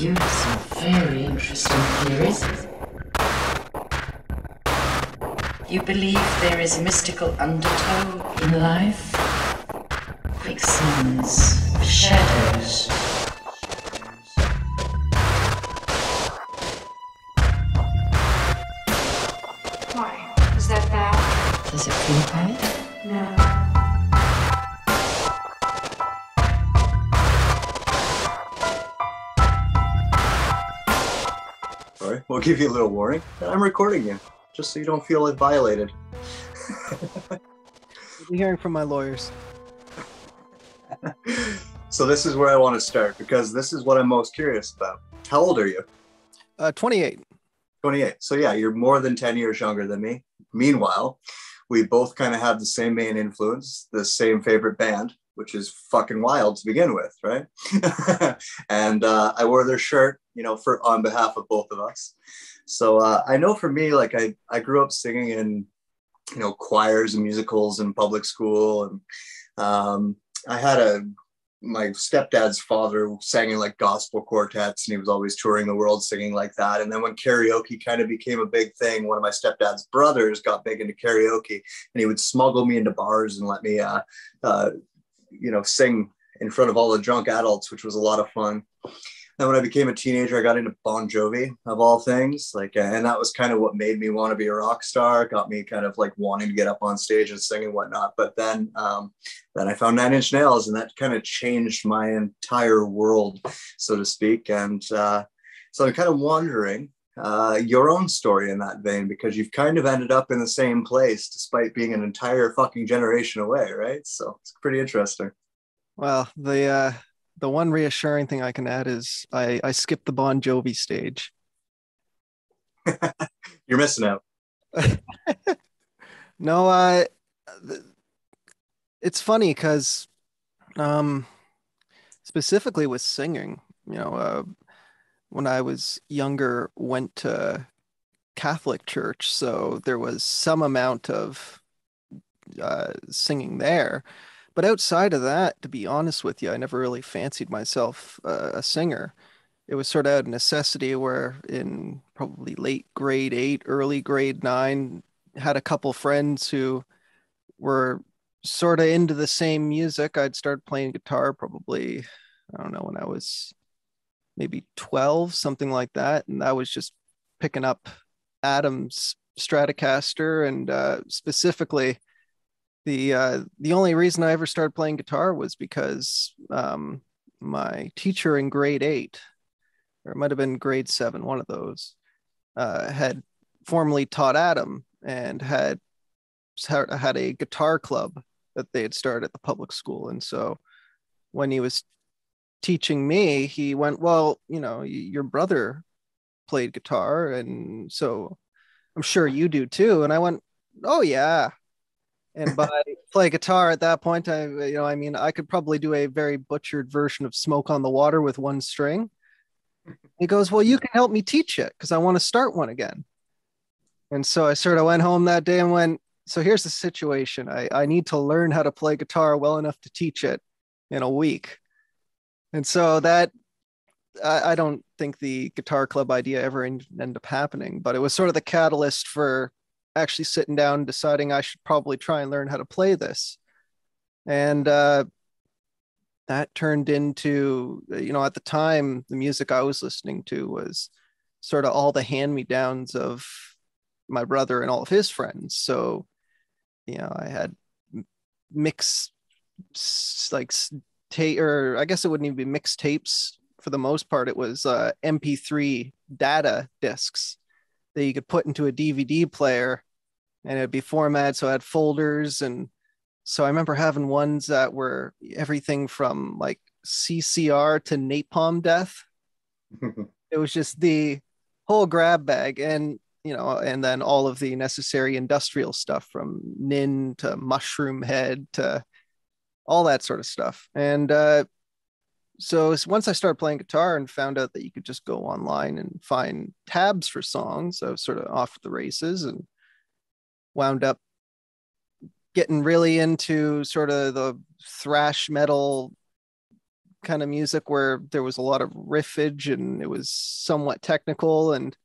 You have some very interesting theories. You believe there is a mystical undertow in life? Quicksands, shadows. Give you a little warning. I'm recording you, just so you don't feel like violated. We're hearing from my lawyers. so this is where I want to start because this is what I'm most curious about. How old are you? Uh, 28. 28. So yeah, you're more than 10 years younger than me. Meanwhile, we both kind of have the same main influence, the same favorite band, which is fucking wild to begin with, right? and uh, I wore their shirt, you know, for on behalf of both of us. So uh, I know for me, like I, I grew up singing in, you know, choirs and musicals in public school, and um, I had a my stepdad's father sang in like gospel quartets and he was always touring the world singing like that. And then when karaoke kind of became a big thing, one of my stepdad's brothers got big into karaoke and he would smuggle me into bars and let me, uh, uh, you know, sing in front of all the drunk adults, which was a lot of fun. Then when I became a teenager, I got into Bon Jovi of all things, like, and that was kind of what made me want to be a rock star. Got me kind of like wanting to get up on stage and sing and whatnot. But then, um, then I found Nine Inch Nails, and that kind of changed my entire world, so to speak. And uh, so I'm kind of wondering uh, your own story in that vein because you've kind of ended up in the same place despite being an entire fucking generation away, right? So it's pretty interesting. Well, the uh, the one reassuring thing I can add is I, I skipped the Bon Jovi stage. You're missing out. no, uh, it's funny because um, specifically with singing, you know, uh, when I was younger, went to Catholic church, so there was some amount of uh, singing there. But outside of that, to be honest with you, I never really fancied myself uh, a singer. It was sort of out of necessity where in probably late grade eight, early grade nine, had a couple friends who were sort of into the same music. I'd started playing guitar probably, I don't know, when I was maybe 12, something like that. And I was just picking up Adams Stratocaster and uh, specifically the uh, the only reason I ever started playing guitar was because um, my teacher in grade eight, or it might have been grade seven, one of those, uh, had formerly taught Adam and had had a guitar club that they had started at the public school, and so when he was teaching me, he went, "Well, you know, your brother played guitar, and so I'm sure you do too." And I went, "Oh yeah." And by play guitar at that point i you know i mean i could probably do a very butchered version of smoke on the water with one string. He goes well you can help me teach it because i want to start one again. And so i sort of went home that day and went so here's the situation. I, I need to learn how to play guitar well enough to teach it in a week. And so that I, I don't think the guitar club idea ever ended up happening but it was sort of the catalyst for actually sitting down deciding I should probably try and learn how to play this. And uh, that turned into, you know, at the time, the music I was listening to was sort of all the hand me downs of my brother and all of his friends. So, you know, I had mix like tape, or I guess it wouldn't even be mixed tapes for the most part. It was uh, MP3 data discs that you could put into a DVD player and it'd be formatted so I had folders and so I remember having ones that were everything from like CCR to Napalm Death. it was just the whole grab bag and you know and then all of the necessary industrial stuff from Nin to Mushroomhead to all that sort of stuff. And uh so once I started playing guitar and found out that you could just go online and find tabs for songs, I was sort of off the races and wound up getting really into sort of the thrash metal kind of music where there was a lot of riffage and it was somewhat technical and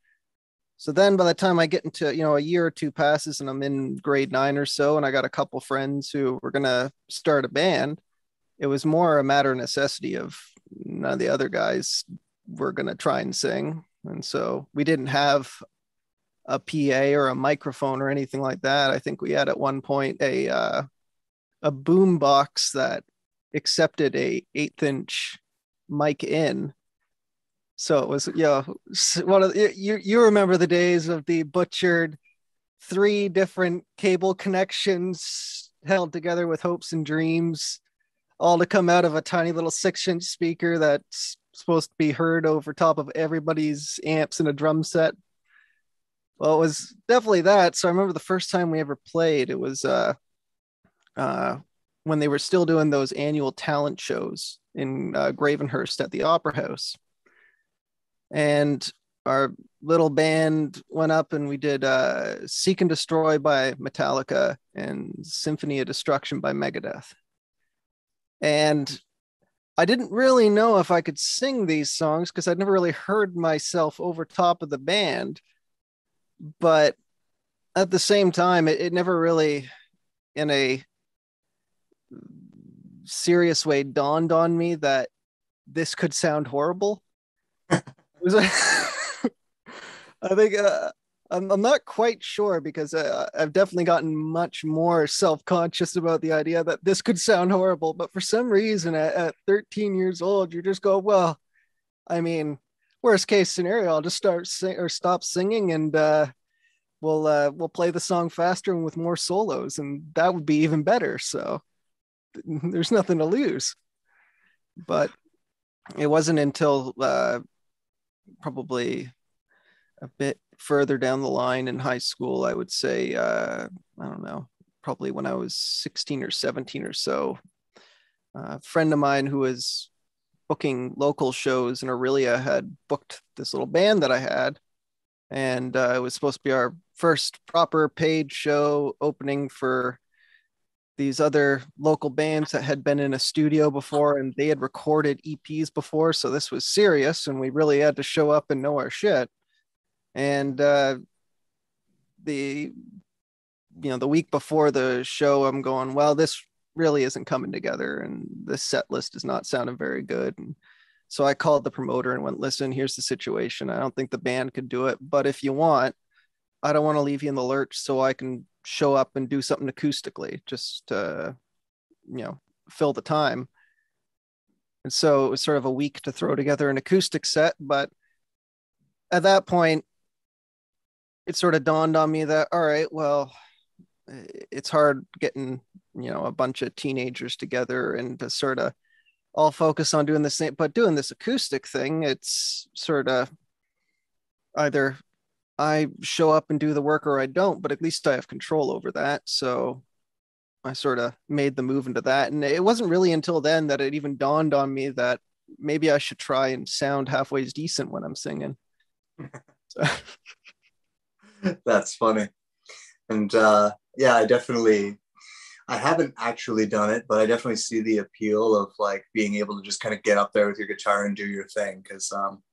so then by the time I get into, you know, a year or two passes and I'm in grade nine or so, and I got a couple friends who were going to start a band, it was more a matter of necessity of none of the other guys were going to try and sing. And so we didn't have a PA or a microphone or anything like that. I think we had at one point a, uh, a boom box that accepted a eighth inch mic in so it was, you know, one of the, you you remember the days of the butchered three different cable connections held together with hopes and dreams, all to come out of a tiny little six-inch speaker that's supposed to be heard over top of everybody's amps in a drum set. Well, it was definitely that. So I remember the first time we ever played, it was uh uh when they were still doing those annual talent shows in uh, Gravenhurst at the Opera House and our little band went up and we did uh, Seek and Destroy by Metallica and Symphony of Destruction by Megadeth. And I didn't really know if I could sing these songs because I'd never really heard myself over top of the band. But at the same time, it, it never really, in a serious way, dawned on me that this could sound horrible. was I think uh, I'm, I'm not quite sure because uh, I've definitely gotten much more self conscious about the idea that this could sound horrible. But for some reason, at, at 13 years old, you just go, well, I mean, worst case scenario, I'll just start sing or stop singing and uh, we'll uh, we'll play the song faster and with more solos, and that would be even better. So there's nothing to lose. But it wasn't until uh, probably a bit further down the line in high school, I would say, uh, I don't know, probably when I was 16 or 17 or so. a friend of mine who was booking local shows in Orillia had booked this little band that I had. And uh, it was supposed to be our first proper paid show opening for these other local bands that had been in a studio before and they had recorded EPs before. So this was serious and we really had to show up and know our shit. And uh, the, you know, the week before the show, I'm going, well, this really isn't coming together and the set list is not sounding very good. And so I called the promoter and went, listen, here's the situation. I don't think the band could do it, but if you want, I don't want to leave you in the lurch so I can show up and do something acoustically just to you know fill the time and so it was sort of a week to throw together an acoustic set but at that point it sort of dawned on me that all right well it's hard getting you know a bunch of teenagers together and to sort of all focus on doing the same but doing this acoustic thing it's sort of either I show up and do the work or I don't, but at least I have control over that. So I sort of made the move into that. And it wasn't really until then that it even dawned on me that maybe I should try and sound halfway as decent when I'm singing. That's funny. And uh, yeah, I definitely, I haven't actually done it, but I definitely see the appeal of like being able to just kind of get up there with your guitar and do your thing. Cause um,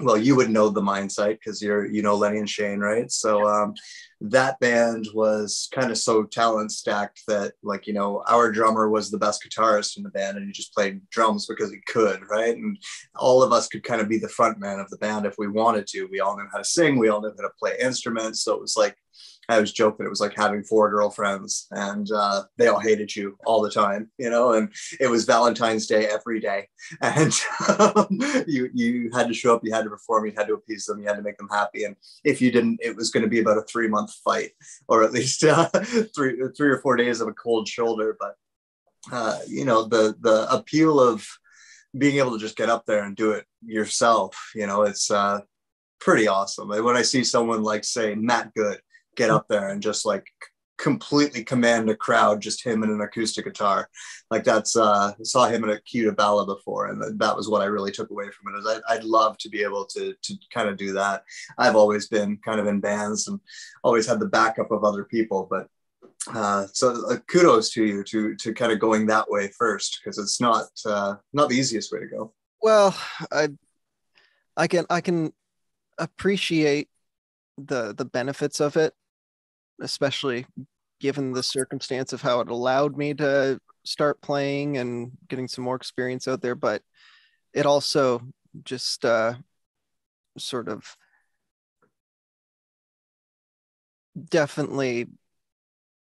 well, you would know the Mindsight because you're, you know, Lenny and Shane, right? So um, that band was kind of so talent stacked that, like, you know, our drummer was the best guitarist in the band, and he just played drums because he could, right? And all of us could kind of be the front man of the band if we wanted to. We all knew how to sing, we all knew how to play instruments, so it was like I was joking. It was like having four girlfriends, and uh, they all hated you all the time, you know. And it was Valentine's Day every day, and um, you you had to show up, you had to perform, you had to appease them, you had to make them happy. And if you didn't, it was going to be about a three month fight, or at least uh, three three or four days of a cold shoulder. But uh, you know, the the appeal of being able to just get up there and do it yourself, you know, it's uh, pretty awesome. And when I see someone like say Matt Good get up there and just like completely command a crowd, just him and an acoustic guitar. Like that's uh I saw him in a Kee to Bala before, and that was what I really took away from it. Is I, I'd love to be able to to kind of do that. I've always been kind of in bands and always had the backup of other people, but uh, so uh, kudos to you to to kind of going that way first because it's not uh, not the easiest way to go. Well, I I can I can appreciate the the benefits of it, especially given the circumstance of how it allowed me to start playing and getting some more experience out there. But it also just uh, sort of definitely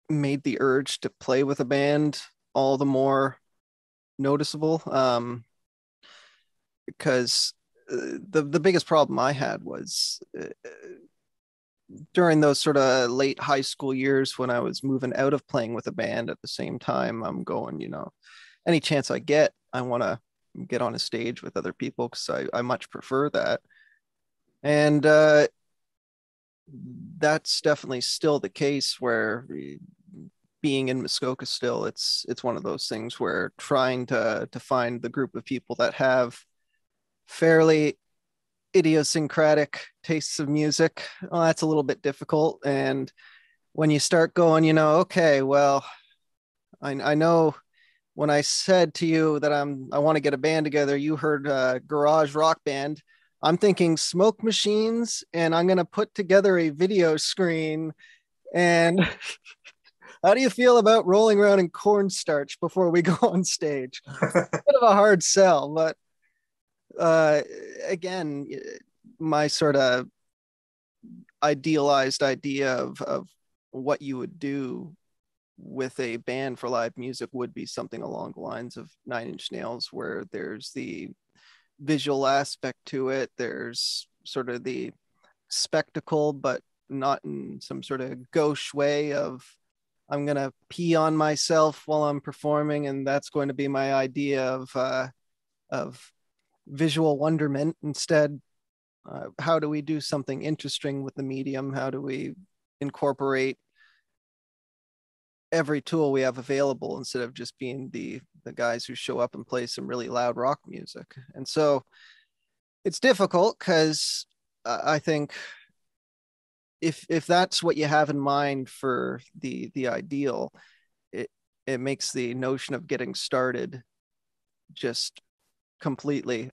made the urge to play with a band all the more noticeable um, because uh, the the biggest problem I had was uh, during those sort of late high school years when I was moving out of playing with a band at the same time I'm going you know any chance I get I want to get on a stage with other people because I, I much prefer that. And uh, that's definitely still the case where being in Muskoka still, it's it's one of those things where trying to to find the group of people that have fairly idiosyncratic tastes of music, well, that's a little bit difficult. And when you start going, you know, okay, well, I, I know when I said to you that I'm I want to get a band together, you heard uh, garage rock band. I'm thinking smoke machines, and I'm gonna put together a video screen and How do you feel about rolling around in cornstarch before we go on stage? Bit of a hard sell, but uh, again, my sort of idealized idea of, of what you would do with a band for live music would be something along the lines of Nine Inch Nails, where there's the visual aspect to it, there's sort of the spectacle, but not in some sort of gauche way of I'm gonna pee on myself while I'm performing, and that's going to be my idea of uh, of visual wonderment. Instead, uh, how do we do something interesting with the medium? How do we incorporate every tool we have available instead of just being the the guys who show up and play some really loud rock music? And so it's difficult because I think if if that's what you have in mind for the the ideal it it makes the notion of getting started just completely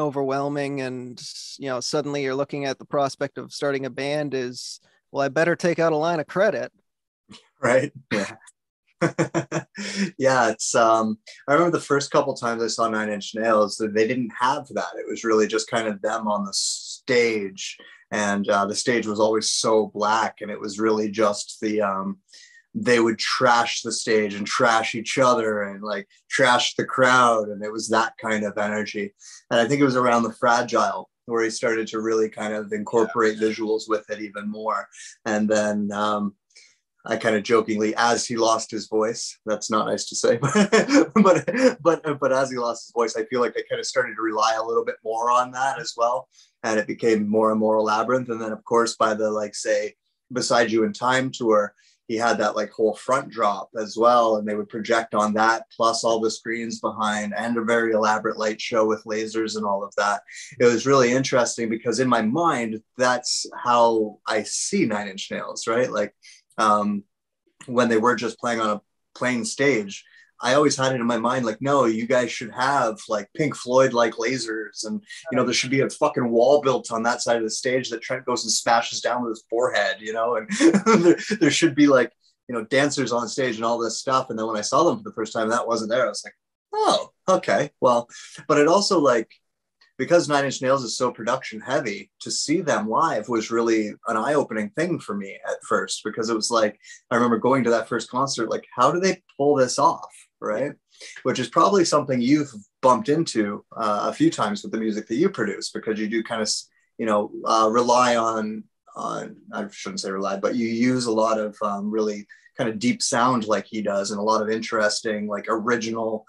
overwhelming and you know suddenly you're looking at the prospect of starting a band is well i better take out a line of credit. Right? Yeah. Yeah it's um i remember the first couple times i saw nine inch nails that they didn't have that. It was really just kind of them on the stage and uh, the stage was always so black and it was really just the um, they would trash the stage and trash each other and like trash the crowd and it was that kind of energy and i think it was around the fragile where he started to really kind of incorporate yeah. visuals with it even more and then um, I kind of jokingly, as he lost his voice, that's not nice to say, but, but, but, but as he lost his voice, I feel like I kind of started to rely a little bit more on that as well. And it became more and more a labyrinth. And then of course, by the like, say, Beside You in Time tour, he had that like whole front drop as well. And they would project on that, plus all the screens behind and a very elaborate light show with lasers and all of that. It was really interesting because in my mind, that's how I see Nine Inch Nails, right? Like, um, when they were just playing on a plain stage. I always had it in my mind like, no, you guys should have like Pink Floyd like lasers, and you know there should be a fucking wall built on that side of the stage that Trent goes and smashes down with his forehead, you know, and there, there should be like you know dancers on stage and all this stuff. And then when I saw them for the first time, that wasn't there. I was like, oh, okay, well, but it also like because Nine Inch Nails is so production heavy, to see them live was really an eye opening thing for me at first because it was like, I remember going to that first concert, like, how do they pull this off? Right. Which is probably something you've bumped into uh, a few times with the music that you produce because you do kind of, you know, uh, rely on, on, I shouldn't say rely, but you use a lot of um, really kind of deep sound like he does and a lot of interesting, like original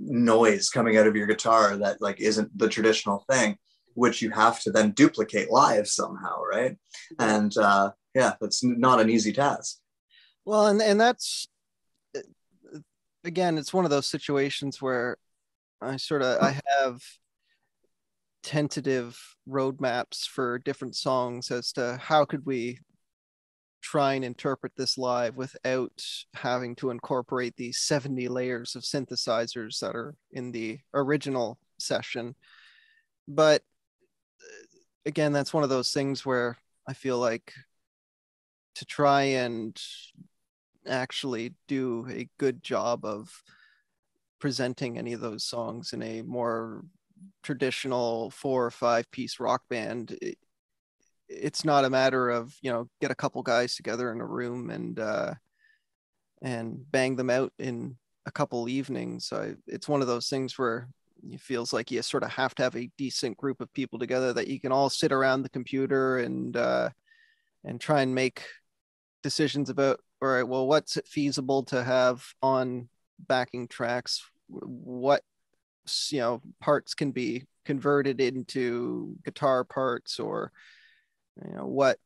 noise coming out of your guitar that like isn't the traditional thing which you have to then duplicate live somehow right and uh yeah that's not an easy task well and and that's again it's one of those situations where i sort of i have tentative roadmaps for different songs as to how could we try and interpret this live without having to incorporate the 70 layers of synthesizers that are in the original session. But uh, again, that's one of those things where I feel like to try and actually do a good job of presenting any of those songs in a more traditional four or five piece rock band. It, it's not a matter of you know get a couple guys together in a room and uh and bang them out in a couple evenings. So it's one of those things where it feels like you sort of have to have a decent group of people together that you can all sit around the computer and uh and try and make decisions about all right well what's it feasible to have on backing tracks? What you know parts can be converted into guitar parts or you know what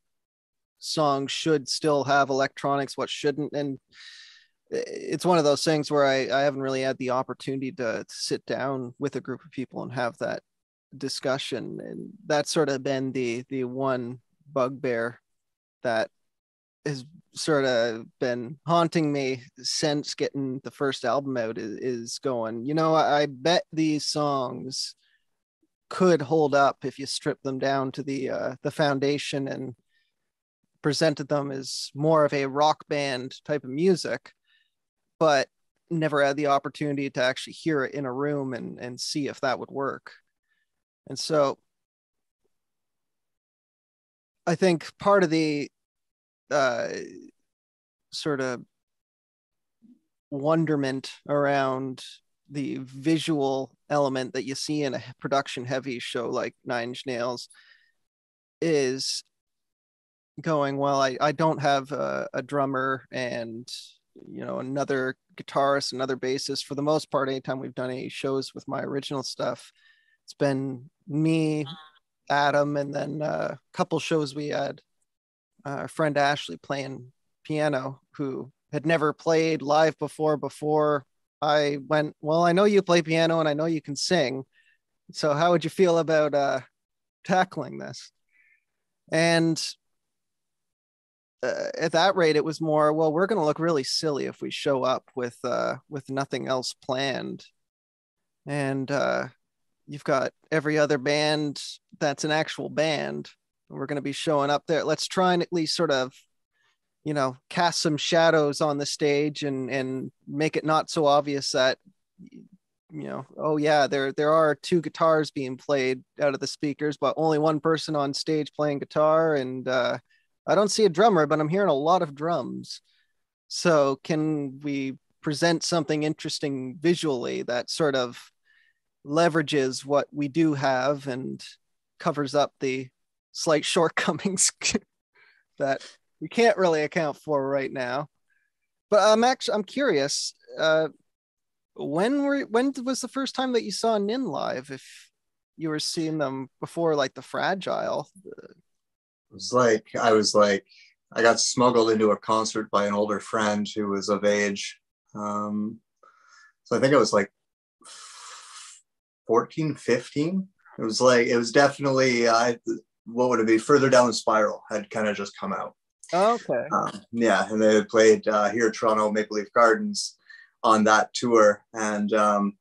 songs should still have electronics what shouldn't? And it's one of those things where I, I haven't really had the opportunity to, to sit down with a group of people and have that discussion. And that's sort of been the the one bugbear that has sort of been haunting me since getting the first album out is, is going. You know I, bet these songs could hold up if you strip them down to the uh, the foundation and presented them as more of a rock band type of music but never had the opportunity to actually hear it in a room and and see if that would work. And so i think part of the uh, sort of wonderment around the visual element that you see in a production heavy show like Nine Inch Nails is going well I, I don't have a, a drummer and you know another guitarist another bassist. For the most part anytime we've done any shows with my original stuff it's been me adam and then uh, a couple shows we had uh, our friend Ashley playing piano, who had never played live before. Before I went, well, I know you play piano and I know you can sing. So how would you feel about uh, tackling this? And uh, at that rate, it was more, well, we're going to look really silly if we show up with uh, with nothing else planned. And uh, you've got every other band that's an actual band we're going to be showing up there. Let's try and at least sort of, you know, cast some shadows on the stage and and make it not so obvious that you know, oh yeah, there there are two guitars being played out of the speakers, but only one person on stage playing guitar, and uh, I don't see a drummer, but I'm hearing a lot of drums. So can we present something interesting visually that sort of leverages what we do have and covers up the slight shortcomings that we can't really account for right now. But I'm actually I'm curious. Uh, when were when was the first time that you saw Nin live? If you were seeing them before, like the Fragile. It was like I was like I got smuggled into a concert by an older friend who was of age. Um, so I think it was like 14, 15. It was like it was definitely I what would it be further down the spiral had kind of just come out. Okay. Um, yeah and they had played uh, here at toronto maple leaf gardens on that tour. And um,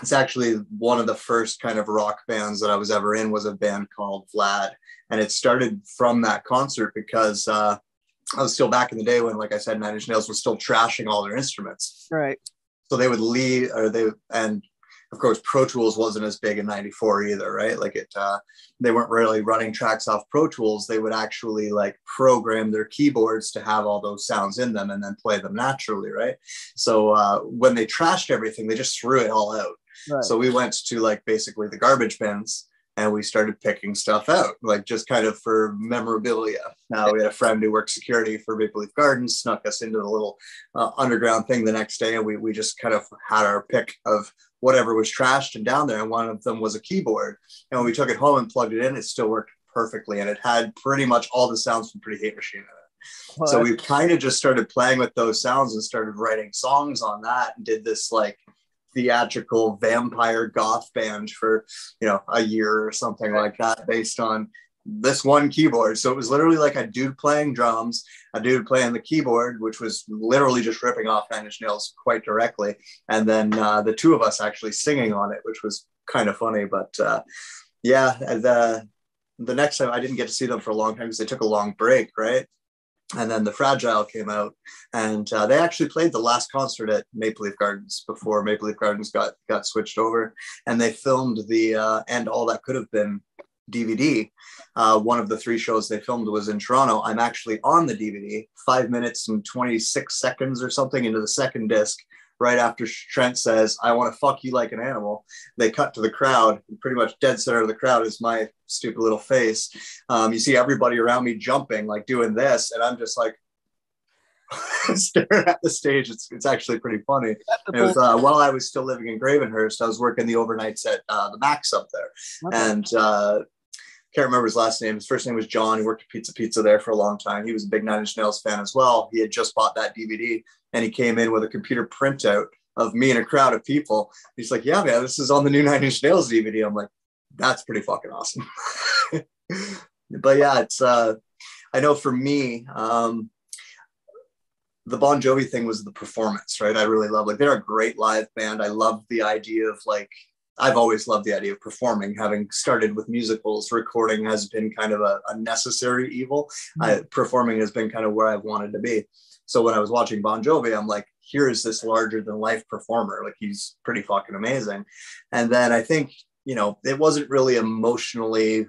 it's actually one of the first kind of rock bands that i was ever in was a band called vlad. And it started from that concert because uh, i was still back in the day when like i said nine inch nails was still trashing all their instruments. Right. So they would lead or they and of course pro tools wasn't as big in 94 either right like it uh, they weren't really running tracks off pro tools they would actually like program their keyboards to have all those sounds in them and then play them naturally right so uh, when they trashed everything they just threw it all out right. so we went to like basically the garbage bins and we started picking stuff out, like just kind of for memorabilia. Now we had a friend who worked security for Maple Leaf Gardens, snuck us into the little uh, underground thing the next day, and we we just kind of had our pick of whatever was trashed and down there. And one of them was a keyboard. And when we took it home and plugged it in, it still worked perfectly, and it had pretty much all the sounds from Pretty Hate Machine in it. What? So we kind of just started playing with those sounds and started writing songs on that, and did this like theatrical vampire goth band for you know a year or something like that based on this one keyboard. So it was literally like a dude playing drums, a dude playing the keyboard, which was literally just ripping off Nine Inch Nails quite directly, and then uh, the two of us actually singing on it, which was kind of funny. But uh, yeah, the the next time I didn't get to see them for a long time because they took a long break, right? And then the Fragile came out, and uh, they actually played the last concert at Maple Leaf Gardens before Maple Leaf Gardens got got switched over, and they filmed the uh, and all that could have been DVD. Uh, one of the three shows they filmed was in Toronto. I'm actually on the DVD, five minutes and 26 seconds or something into the second disc, right after Trent says, I want to fuck you like an animal. They cut to the crowd, pretty much dead center of the crowd is my stupid little face. Um, you see everybody around me jumping, like doing this, and I'm just like, staring at the stage. It's, it's actually pretty funny. It was uh, while I was still living in Gravenhurst, I was working the overnights at uh, the Mac's up there. Okay. And uh, can't remember his last name. His first name was John. He worked at Pizza Pizza there for a long time. He was a big Nine Inch Nails fan as well. He had just bought that DVD and he came in with a computer printout of me and a crowd of people. He's like, "Yeah, man, this is on the new Nine Inch Nails DVD." I'm like, "That's pretty fucking awesome." but yeah, it's. uh I know for me, um, the Bon Jovi thing was the performance, right? I really love like they're a great live band. I love the idea of like I've always loved the idea of performing. Having started with musicals, recording has been kind of a, a necessary evil. Mm-hmm. I, performing has been kind of where I've wanted to be. So when I was watching Bon Jovi, I'm like, here is this larger than life performer. Like he's pretty fucking amazing. And then I think, you know, it wasn't really emotionally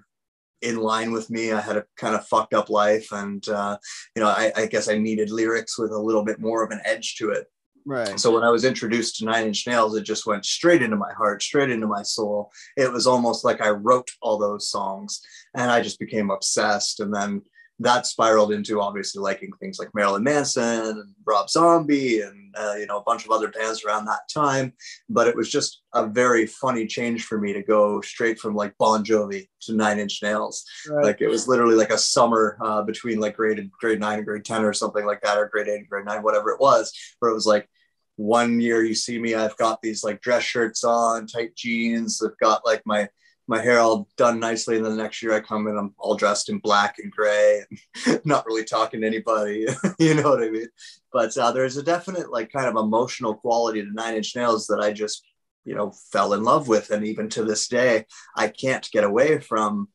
in line with me. I had a kind of fucked up life, and uh, you know, I, I, guess I needed lyrics with a little bit more of an edge to it. Right. So when I was introduced to Nine Inch Nails, it just went straight into my heart, straight into my soul. It was almost like I wrote all those songs, and I just became obsessed. And then that spiraled into obviously liking things like Marilyn Manson and Rob Zombie and uh, you know a bunch of other bands around that time. But it was just a very funny change for me to go straight from like Bon Jovi to Nine Inch Nails. Right. Like it was literally like a summer uh, between like grade grade nine and grade ten or something like that, or grade eight and grade nine, whatever it was, where it was like one year you see me, I've got these like dress shirts on, tight jeans. I've got like my my hair all done nicely. And then the next year I come in, I'm all dressed in black and gray and not really talking to anybody. you know what I mean? But uh, there's a definite like kind of emotional quality to Nine Inch Nails that I just, you know, fell in love with. And even to this day, I can't get away from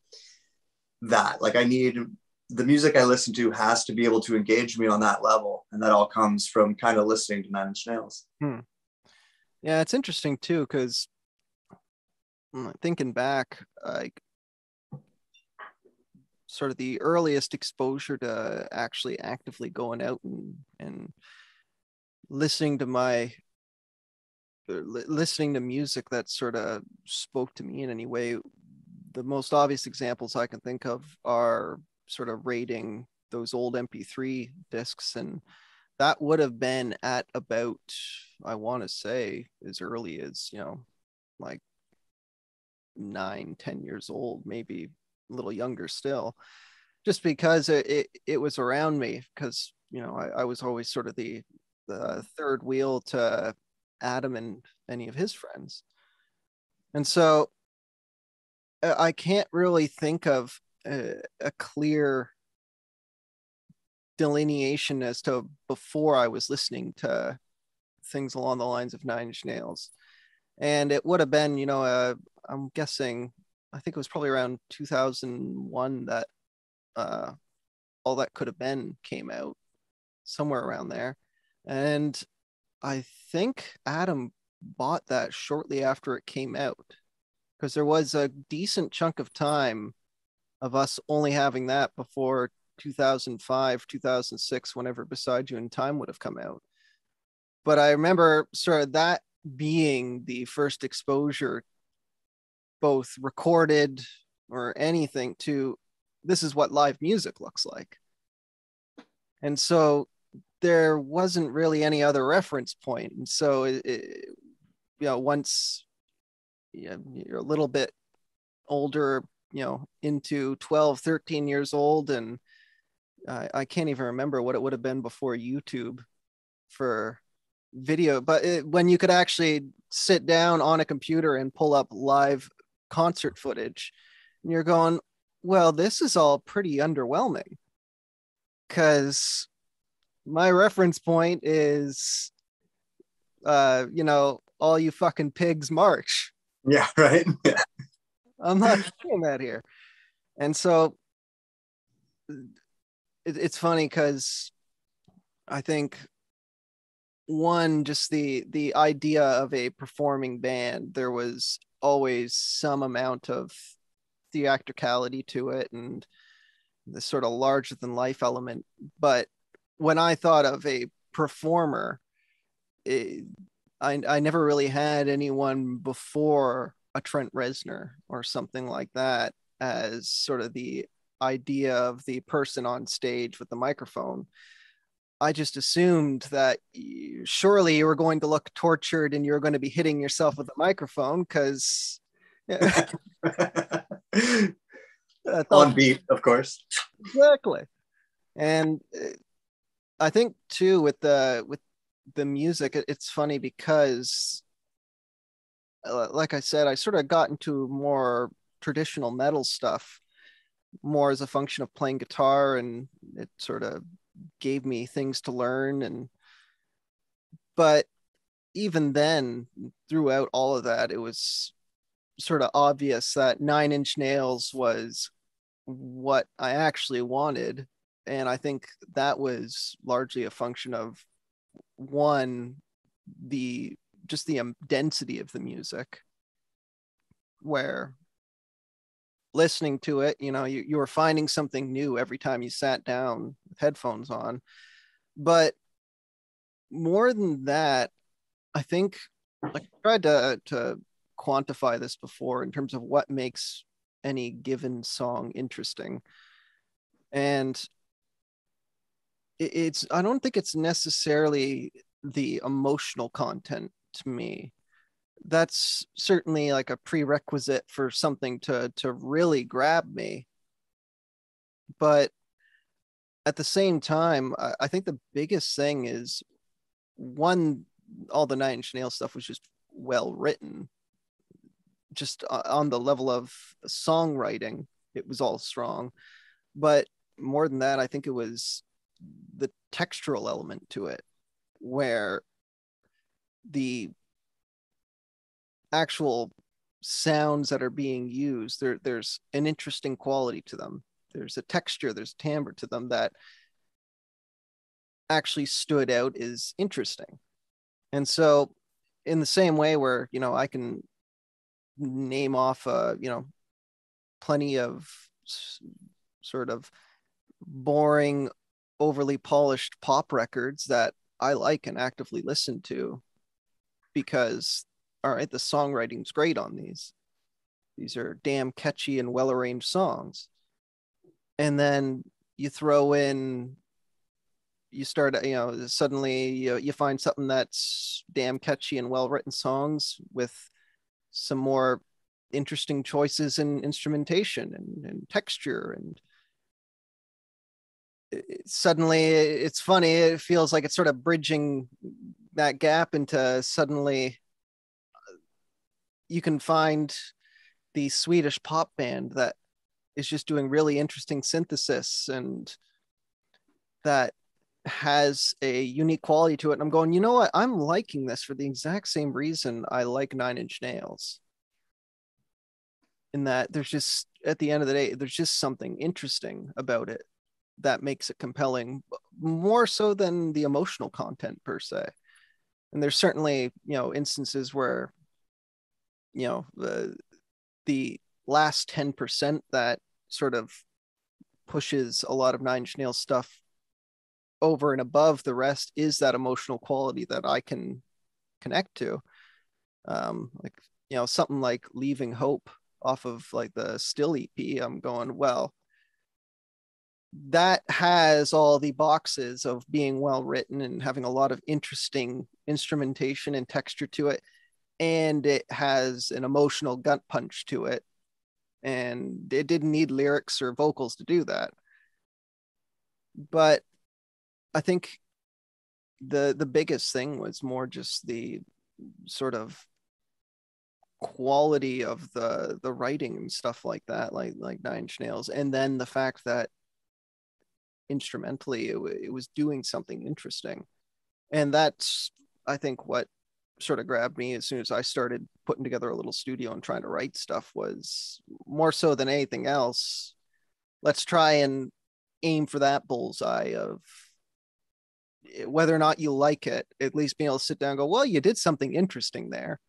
that. Like I need the music I listen to has to be able to engage me on that level. And that all comes from kind of listening to Nine Inch Nails. Hmm. Yeah, it's interesting too, because thinking back, like sort of the earliest exposure to actually actively going out and, and listening to my listening to music that sort of spoke to me in any way the most obvious examples i can think of are sort of raiding those old mp3 discs and that would have been at about i want to say as early as you know like nine, ten years old, maybe a little younger still, just because it, it, it was around me. Because you know, I, I was always sort of the the third wheel to Adam and any of his friends, and so I can't really think of a, clear delineation as to before I was listening to things along the lines of Nine Inch Nails. And it would have been you know uh, i'm guessing i think it was probably around 2001 that uh, all that could have been came out somewhere around there. And i think adam bought that shortly after it came out because there was a decent chunk of time of us only having that before 2005 2006 whenever beside you in time would have come out but i remember sort of that being the first exposure, both recorded or anything, to this is what live music looks like. And so there wasn't really any other reference point. And so, it, it, you know, once you know, you're a little bit older, you know, into 12, 13 years old, and I, can't even remember what it would have been before YouTube for video, but it, when you could actually sit down on a computer and pull up live concert footage, and you're going, well, this is all pretty underwhelming because my reference point is, uh, you know, all you fucking pigs march. Yeah, right. Yeah. I'm not saying that here. And so it, it's funny because I think one just the the idea of a performing band there was always some amount of theatricality to it and the sort of larger than life element but when i thought of a performer it, I, I never really had anyone before a trent reznor or something like that as sort of the idea of the person on stage with the microphone I just assumed that you, surely you were going to look tortured and you were going to be hitting yourself with a microphone because. On beat, of course. Exactly, and uh, I think too with the with the music, it's funny because, Uh, like I said, I sort of got into more traditional metal stuff more as a function of playing guitar and it sort of gave me things to learn and but even then throughout all of that it was sort of obvious that nine inch nails was what i actually wanted and i think that was largely a function of one the just the um, density of the music where listening to it you know you, you were finding something new every time you sat down with headphones on. But more than that i think i tried to to quantify this before in terms of what makes any given song interesting. And it, it's i don't think it's necessarily the emotional content me that's certainly like a prerequisite for something to to really grab me. But at the same time I, think the biggest thing is one all the nine inch nail stuff was just well written. Just uh, on the level of songwriting it was all strong. But more than that i think it was the textural element to it where the actual sounds that are being used there there's an interesting quality to them. There's a texture there's timbre to them that actually stood out is interesting. And so in the same way where you know i can name off uh you know plenty of sort of boring overly polished pop records that i like and actively listen to because all right, the songwriting's great on these. These are damn catchy and well arranged songs. And then you throw in, you start, you know, suddenly you, you find something that's damn catchy and well written songs with some more interesting choices in instrumentation and, and texture and it, suddenly it's funny it feels like it's sort of bridging that gap into suddenly you can find the Swedish pop band that is just doing really interesting synthesis and that has a unique quality to it. And I'm going, you know what? I'm liking this for the exact same reason I like Nine Inch Nails. In that there's just, at the end of the day, there's just something interesting about it that makes it compelling, more so than the emotional content per se. And there's certainly, you know, instances where you know the the last 10% that sort of pushes a lot of nine inch nails stuff over and above the rest is that emotional quality that i can connect to. Um like you know something like leaving hope off of like the still ep i'm going well that has all the boxes of being well written and having a lot of interesting instrumentation and texture to it. And it has an emotional gut punch to it. And it didn't need lyrics or vocals to do that. But i think the the biggest thing was more just the sort of quality of the the writing and stuff like that like like nine inch nails. And then the fact that instrumentally it, it was doing something interesting. And that's i think what sort of grabbed me as soon as i started putting together a little studio and trying to write stuff was more so than anything else let's try and aim for that bullseye of eh, whether or not you like it at least being able to sit down and go well you did something interesting there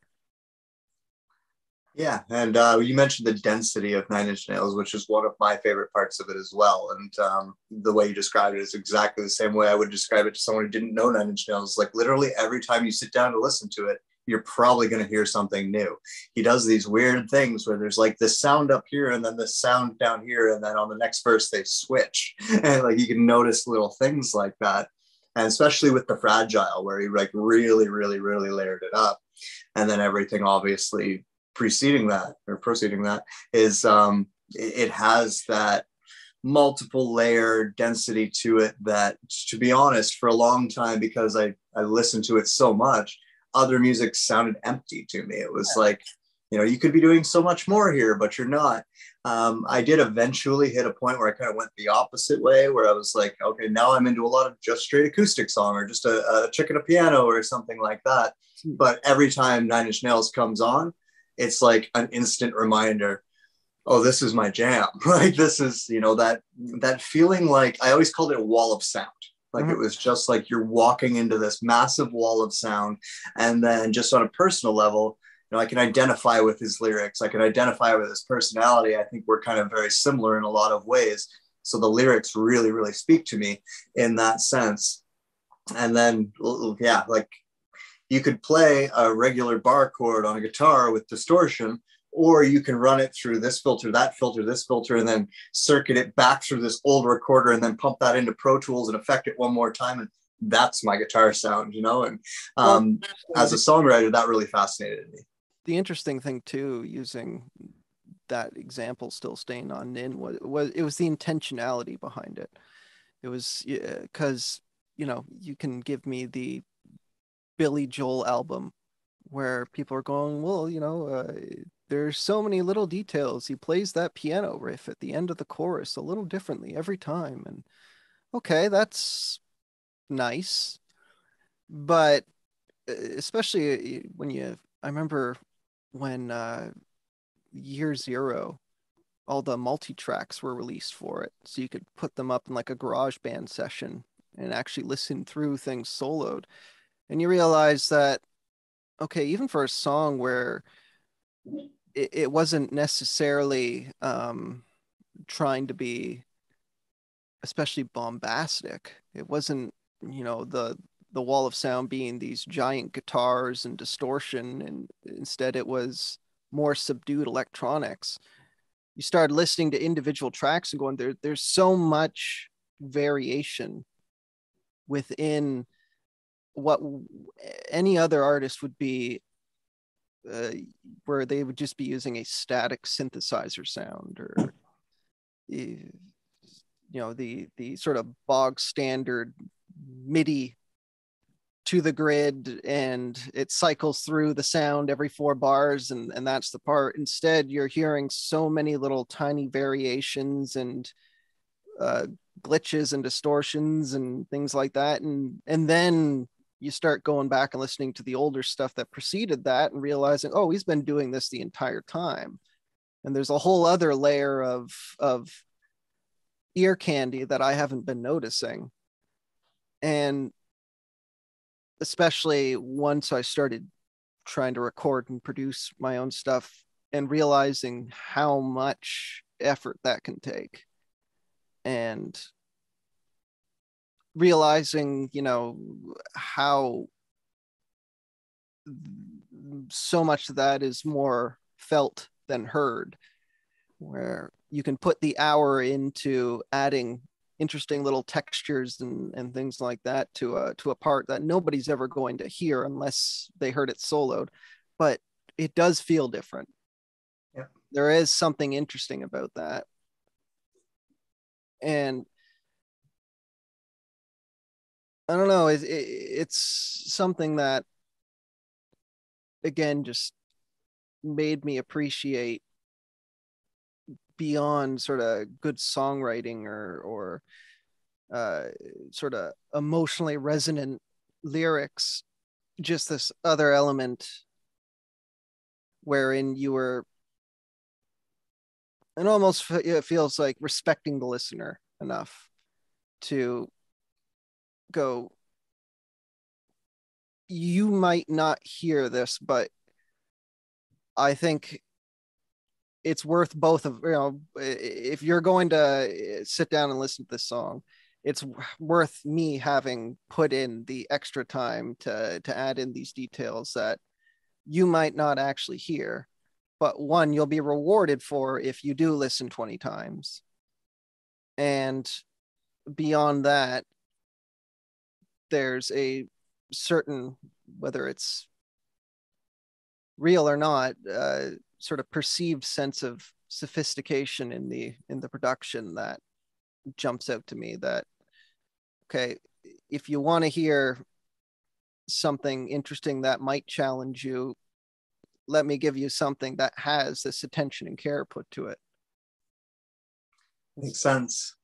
yeah, and uh, you mentioned the density of Nine Inch Nails, which is one of my favorite parts of it as well. And um, the way you described it is exactly the same way I would describe it to someone who didn't know Nine Inch Nails. Like literally every time you sit down to listen to it, you're probably going to hear something new. He does these weird things where there's like this sound up here and then the sound down here, and then on the next verse they switch, and like you can notice little things like that. And especially with the fragile, where he like really, really, really layered it up, and then everything obviously preceding that or proceeding that is um, it, it has that multiple layer density to it that to be honest for a long time because i i listened to it so much other music sounded empty to me it was yeah. like you know you could be doing so much more here but you're not um, i did eventually hit a point where i kind of went the opposite way where i was like okay now i'm into a lot of just straight acoustic song or just a, a chick and a piano or something like that hmm. but every time nine inch nails comes on it's like an instant reminder oh this is my jam. Like this is you know that that feeling like i always called it a wall of sound. Like mm-hmm. it was just like you're walking into this massive wall of sound and then just on a personal level you know i can identify with his lyrics. I can identify with his personality. I think we're kind of very similar in a lot of ways. So the lyrics really really speak to me in that sense. And then yeah like you could play a regular bar chord on a guitar with distortion, or you can run it through this filter, that filter, this filter, and then circuit it back through this old recorder and then pump that into Pro Tools and affect it one more time. And that's my guitar sound, you know? And um, well, as a songwriter, that really fascinated me. The interesting thing too, using that example still staying on Nin was, was it was the intentionality behind it. It was because yeah, you know you can give me the Billy Joel album where people are going, well, you know, uh, there's so many little details. He plays that piano riff at the end of the chorus a little differently every time. And okay, that's nice. But especially uh, when you, I remember when uh, year zero, all the multi tracks were released for it. So you could put them up in like a GarageBand session and actually listen through things soloed and you realize that okay even for a song where it, it wasn't necessarily um, trying to be especially bombastic it wasn't you know the the wall of sound being these giant guitars and distortion and instead it was more subdued electronics. You start listening to individual tracks and going there there's so much variation within what any other artist would be uh, where they would just be using a static synthesizer sound or you know the the sort of bog standard midi to the grid and it cycles through the sound every four bars and and that's the part. Instead you're hearing so many little tiny variations and uh, glitches and distortions and things like that and and then you start going back and listening to the older stuff that preceded that and realizing, oh, he's been doing this the entire time. And there's a whole other layer of of ear candy that I haven't been noticing. And especially once I started trying to record and produce my own stuff and realizing how much effort that can take. And realizing you know how so much of that is more felt than heard where you can put the hour into adding interesting little textures and, and things like that to a to a part that nobody's ever going to hear unless they heard it soloed but it does feel different. Yeah. There is something interesting about that. And I don't know. It, it, it's something that, again, just made me appreciate beyond sort of good songwriting or or uh, sort of emotionally resonant lyrics just this other element wherein you were and almost it feels like respecting the listener enough to go you might not hear this but i think it's worth both of you know if you're going to uh, sit down and listen to this song it's worth me having put in the extra time to to add in these details that you might not actually hear but one you'll be rewarded for if you do listen 20 times. And beyond that there's a certain whether it's real or not uh, sort of perceived sense of sophistication in the in the production that jumps out to me that okay if you want to hear something interesting that might challenge you let me give you something that has this attention and care put to it. Makes sense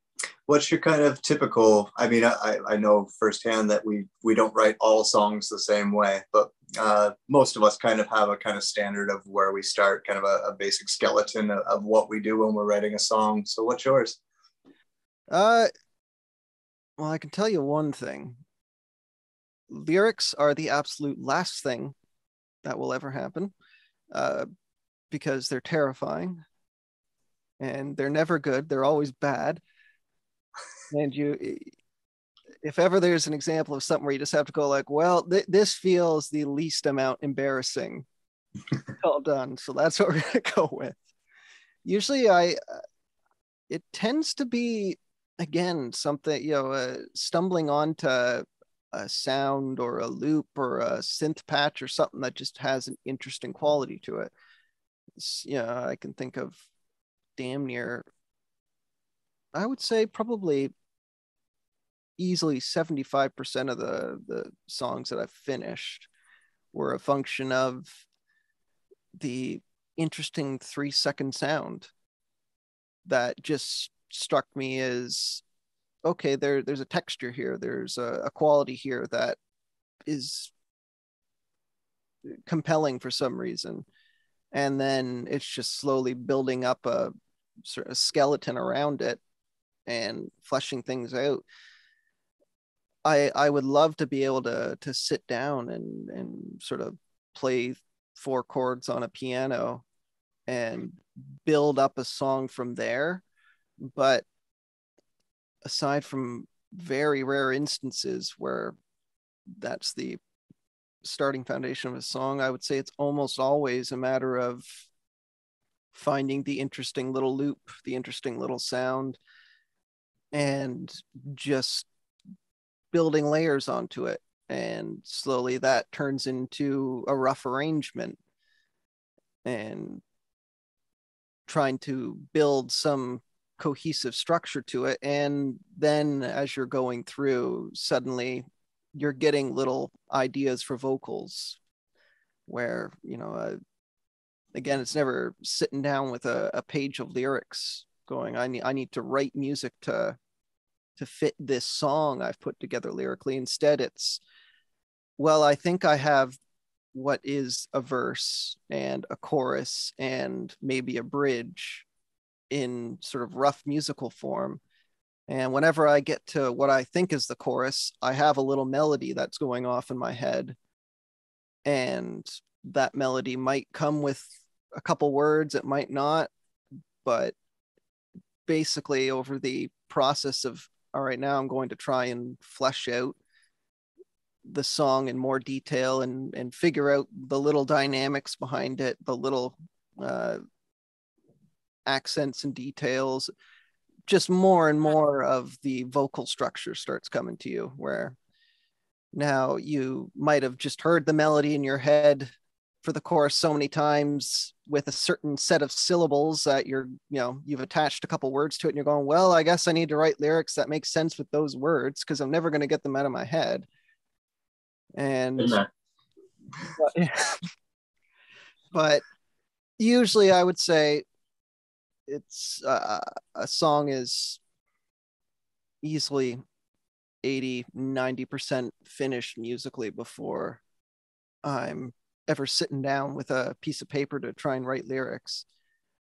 what's your kind of typical i mean i i know firsthand that we we don't write all songs the same way but uh, most of us kind of have a kind of standard of where we start kind of a, a basic skeleton of, of, what we do when we're writing a song. So what's yours? Uh well i can tell you one thing. Lyrics are the absolute last thing that will ever happen uh, because they're terrifying and they're never good. They're always bad and you if ever there's an example of something where you just have to go like well th- this feels the least amount embarrassing. All done. So that's what we're going to go with. Usually i uh, it tends to be again something you know uh, stumbling onto a sound or a loop or a synth patch or something that just has an interesting quality to it. It's, you know i can think of damn near i would say probably easily 75% of the the songs that I've finished were a function of the interesting three second sound that just struck me as okay there there's a texture here there's a, a quality here that is compelling for some reason. And then it's just slowly building up a sort of skeleton around it and fleshing things out I I would love to be able to to sit down and and sort of play four chords on a piano and build up a song from there. But aside from very rare instances where that's the starting foundation of a song i would say it's almost always a matter of finding the interesting little loop the interesting little sound and just building layers onto it and slowly that turns into a rough arrangement and trying to build some cohesive structure to it. And then as you're going through suddenly you're getting little ideas for vocals where you know uh, again it's never sitting down with a, a page of lyrics going i need i need to write music to to fit this song I've put together lyrically. Instead, it's, well, I think I have what is a verse and a chorus and maybe a bridge in sort of rough musical form. And whenever I get to what I think is the chorus, I have a little melody that's going off in my head. And that melody might come with a couple words, it might not, but basically over the process of all right, now I'm going to try and flesh out the song in more detail and and figure out the little dynamics behind it, the little uh, accents and details. Just more and more of the vocal structure starts coming to you, where now you might have just heard the melody in your head for the chorus so many times with a certain set of syllables that you're you know you've attached a couple words to it and you're going well i guess i need to write lyrics that make sense with those words because i'm never going to get them out of my head. And but, but usually I would say it's uh, a song is easily 80 90% finished musically before i'm ever sitting down with a piece of paper to try and write lyrics.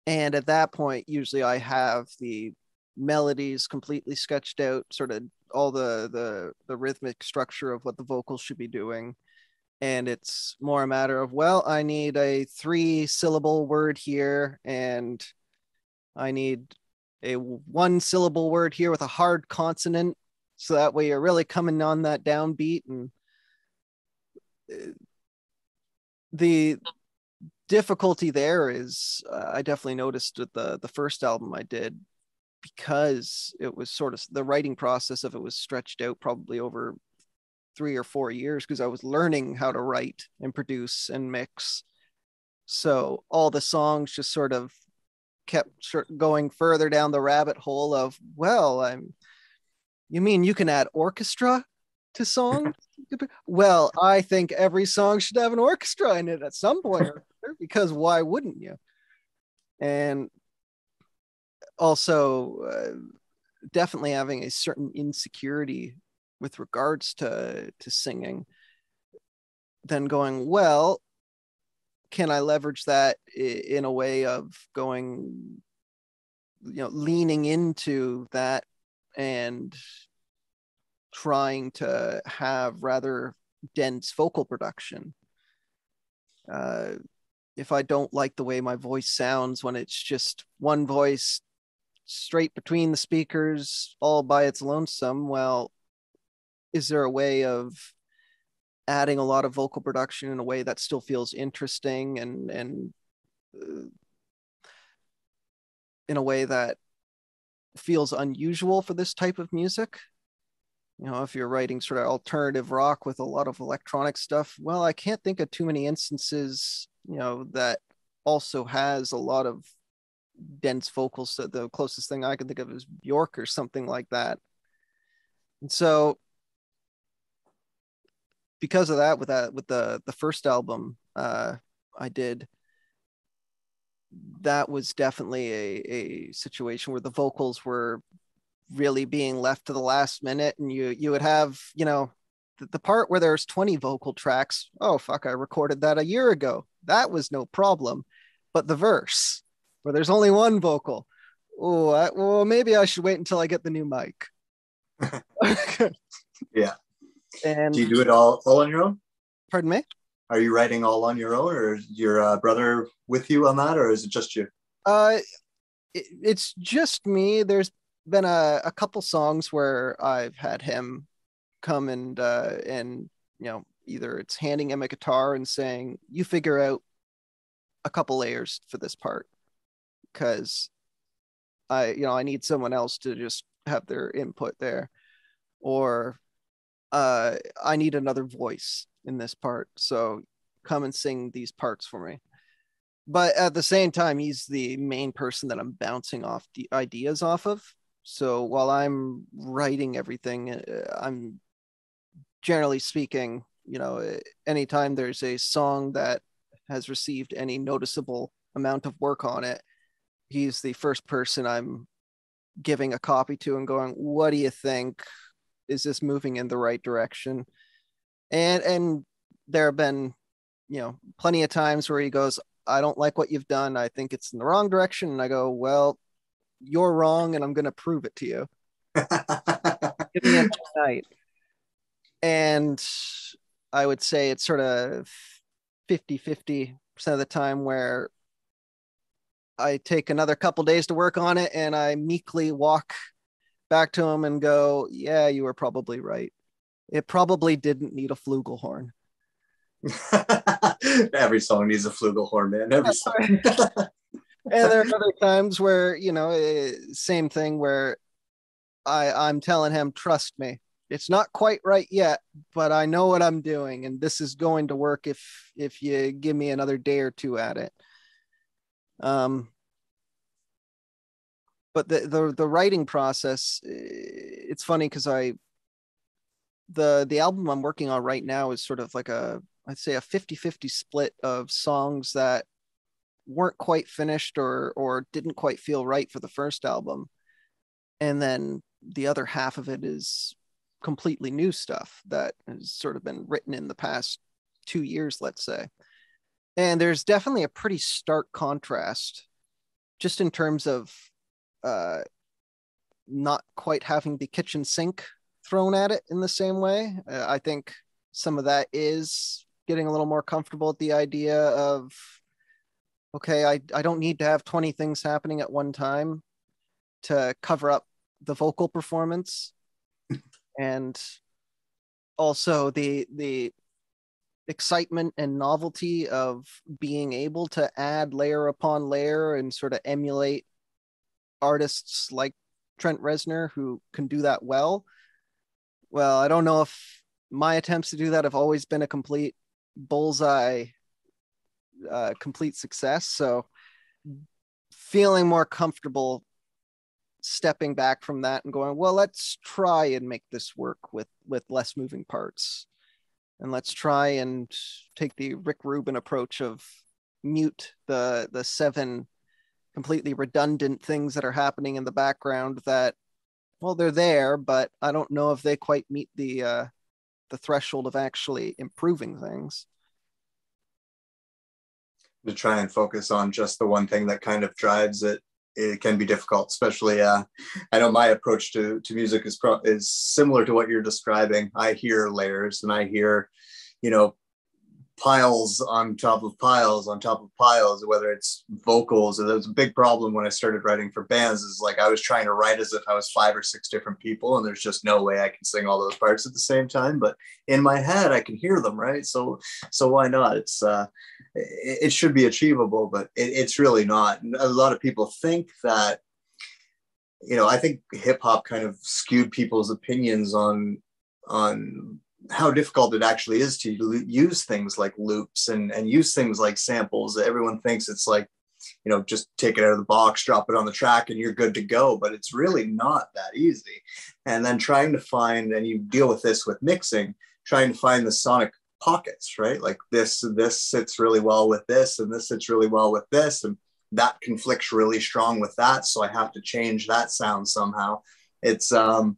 And at that point usually i have the melodies completely sketched out sort of all the the the rhythmic structure of what the vocals should be doing. And it's more a matter of well i need a three syllable word here and i need a one syllable word here with a hard consonant. So that way you're really coming on that downbeat and uh, the difficulty there is uh, i definitely noticed with the the first album i did because it was sort of the writing process of it was stretched out probably over three or four years because i was learning how to write and produce and mix. So all the songs just sort of kept going further down the rabbit hole of well i'm you mean you can add orchestra to songs? well, I think every song should have an orchestra in it at some point, because why wouldn't you? And also, uh, definitely having a certain insecurity with regards to to singing. Then going well, can I leverage that in a way of going, you know, leaning into that and trying to have rather dense vocal production. Uh, if I don't like the way my voice sounds when it's just one voice straight between the speakers all by its lonesome, well, is there a way of adding a lot of vocal production in a way that still feels interesting and and uh, in a way that feels unusual for this type of music. You know, if you're writing sort of alternative rock with a lot of electronic stuff, well, I can't think of too many instances, you know, that also has a lot of dense vocals. So the closest thing I can think of is Bjork or something like that. And so because of that, with that, with the the first album, uh, I did that was definitely a, a situation where the vocals were really being left to the last minute and you you would have you know the, the part where there's 20 vocal tracks oh fuck i recorded that a year ago. That was no problem. But the verse where there's only one vocal oh well maybe i should wait until i get the new mic. Yeah. And do you do it all all on your own? Pardon me? Are you writing all on your own or is your uh, brother with you on that or is it just you? Uh it, it's just me. There's been a, a couple songs where i've had him come and uh and you know either it's handing him a guitar and saying you figure out a couple layers for this part because i you know i need someone else to just have their input there or uh i need another voice in this part. So come and sing these parts for me. But at the same time, he's the main person that I'm bouncing off the ideas off of. So while I'm writing everything, uh, I'm generally speaking, you know, anytime there's a song that has received any noticeable amount of work on it, he's the first person I'm giving a copy to and going, What do you think? Is this moving in the right direction? and and there have been you know plenty of times where he goes i don't like what you've done i think it's in the wrong direction and i go well you're wrong and i'm going to prove it to you give me a night and i would say it's sort of 50 50 percent of the time where i take another couple days to work on it and i meekly walk back to him and go yeah you were probably right it probably didn't need a flugelhorn. Every song needs a flugelhorn, man. Every song. and there are other times where you know, eh, same thing where I I'm telling him, trust me, it's not quite right yet, but I know what I'm doing, and this is going to work if if you give me another day or two at it. Um, but the the the writing process, eh, it's funny because I the the album I'm working on right now is sort of like a I'd say a 50-50 split of songs that weren't quite finished or or didn't quite feel right for the first album. And then the other half of it is completely new stuff that has sort of been written in the past two years let's say. And there's definitely a pretty stark contrast just in terms of uh not quite having the kitchen sink thrown at it in the same way. Uh, i think some of that is getting a little more comfortable with the idea of okay I, I don't need to have 20 things happening at one time to cover up the vocal performance and also the the excitement and novelty of being able to add layer upon layer and sort of emulate artists like Trent Reznor who can do that well. Well, I don't know if my attempts to do that have always been a complete bullseye uh, complete success. So feeling more comfortable stepping back from that and going, well, let's try and make this work with with less moving parts. And let's try and take the Rick Rubin approach of mute the the seven completely redundant things that are happening in the background that well they're there but i don't know if they quite meet the uh the threshold of actually improving things to try and focus on just the one thing that kind of drives it it can be difficult especially uh, i know my approach to, to music is pro- is similar to what you're describing. I hear layers and i hear you know piles on top of piles on top of piles whether it's vocals. And that was a big problem when i started writing for bands is like i was trying to write as if i was five or six different people and there's just no way i can sing all those parts at the same time. But in my head i can hear them right? So so why not? It's uh it, it should be achievable but it, it's really not. A lot of people think that you know i think hip hop kind of skewed people's opinions on on how difficult it actually is to use things like loops and, and use things like samples. Everyone thinks it's like, you know, just take it out of the box, drop it on the track, and you're good to go. But it's really not that easy. And then trying to find, and you deal with this with mixing, trying to find the sonic pockets, right? Like this, this sits really well with this, and this sits really well with this, and that conflicts really strong with that. So I have to change that sound somehow. It's um,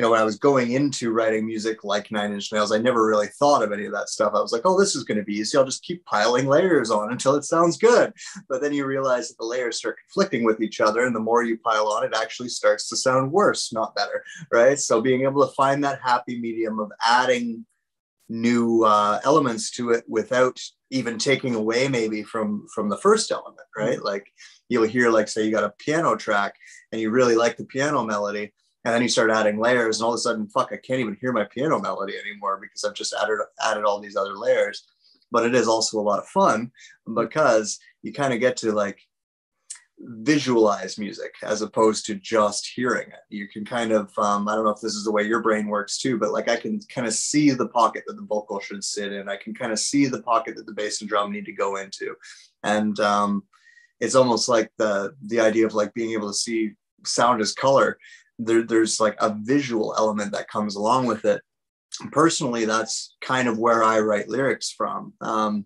you know, when I was going into writing music like Nine Inch Nails, I never really thought of any of that stuff. I was like, oh, this is going to be easy. I'll just keep piling layers on until it sounds good. But then you realize that the layers start conflicting with each other. And the more you pile on, it actually starts to sound worse, not better. Right. So being able to find that happy medium of adding new uh, elements to it without even taking away maybe from from the first element right mm-hmm. like you'll hear like say you got a piano track and you really like the piano melody and then you start adding layers and all of a sudden fuck i can't even hear my piano melody anymore because i've just added added all these other layers. But it is also a lot of fun because you kind of get to like visualize music as opposed to just hearing it. You can kind of um, i don't know if this is the way your brain works too but like i can kind of see the pocket that the vocal should sit in. I can kind of see the pocket that the bass and drum need to go into. And um, it's almost like the the idea of like being able to see sound as color there, there's like a visual element that comes along with it. Personally, that's kind of where I write lyrics from. Um,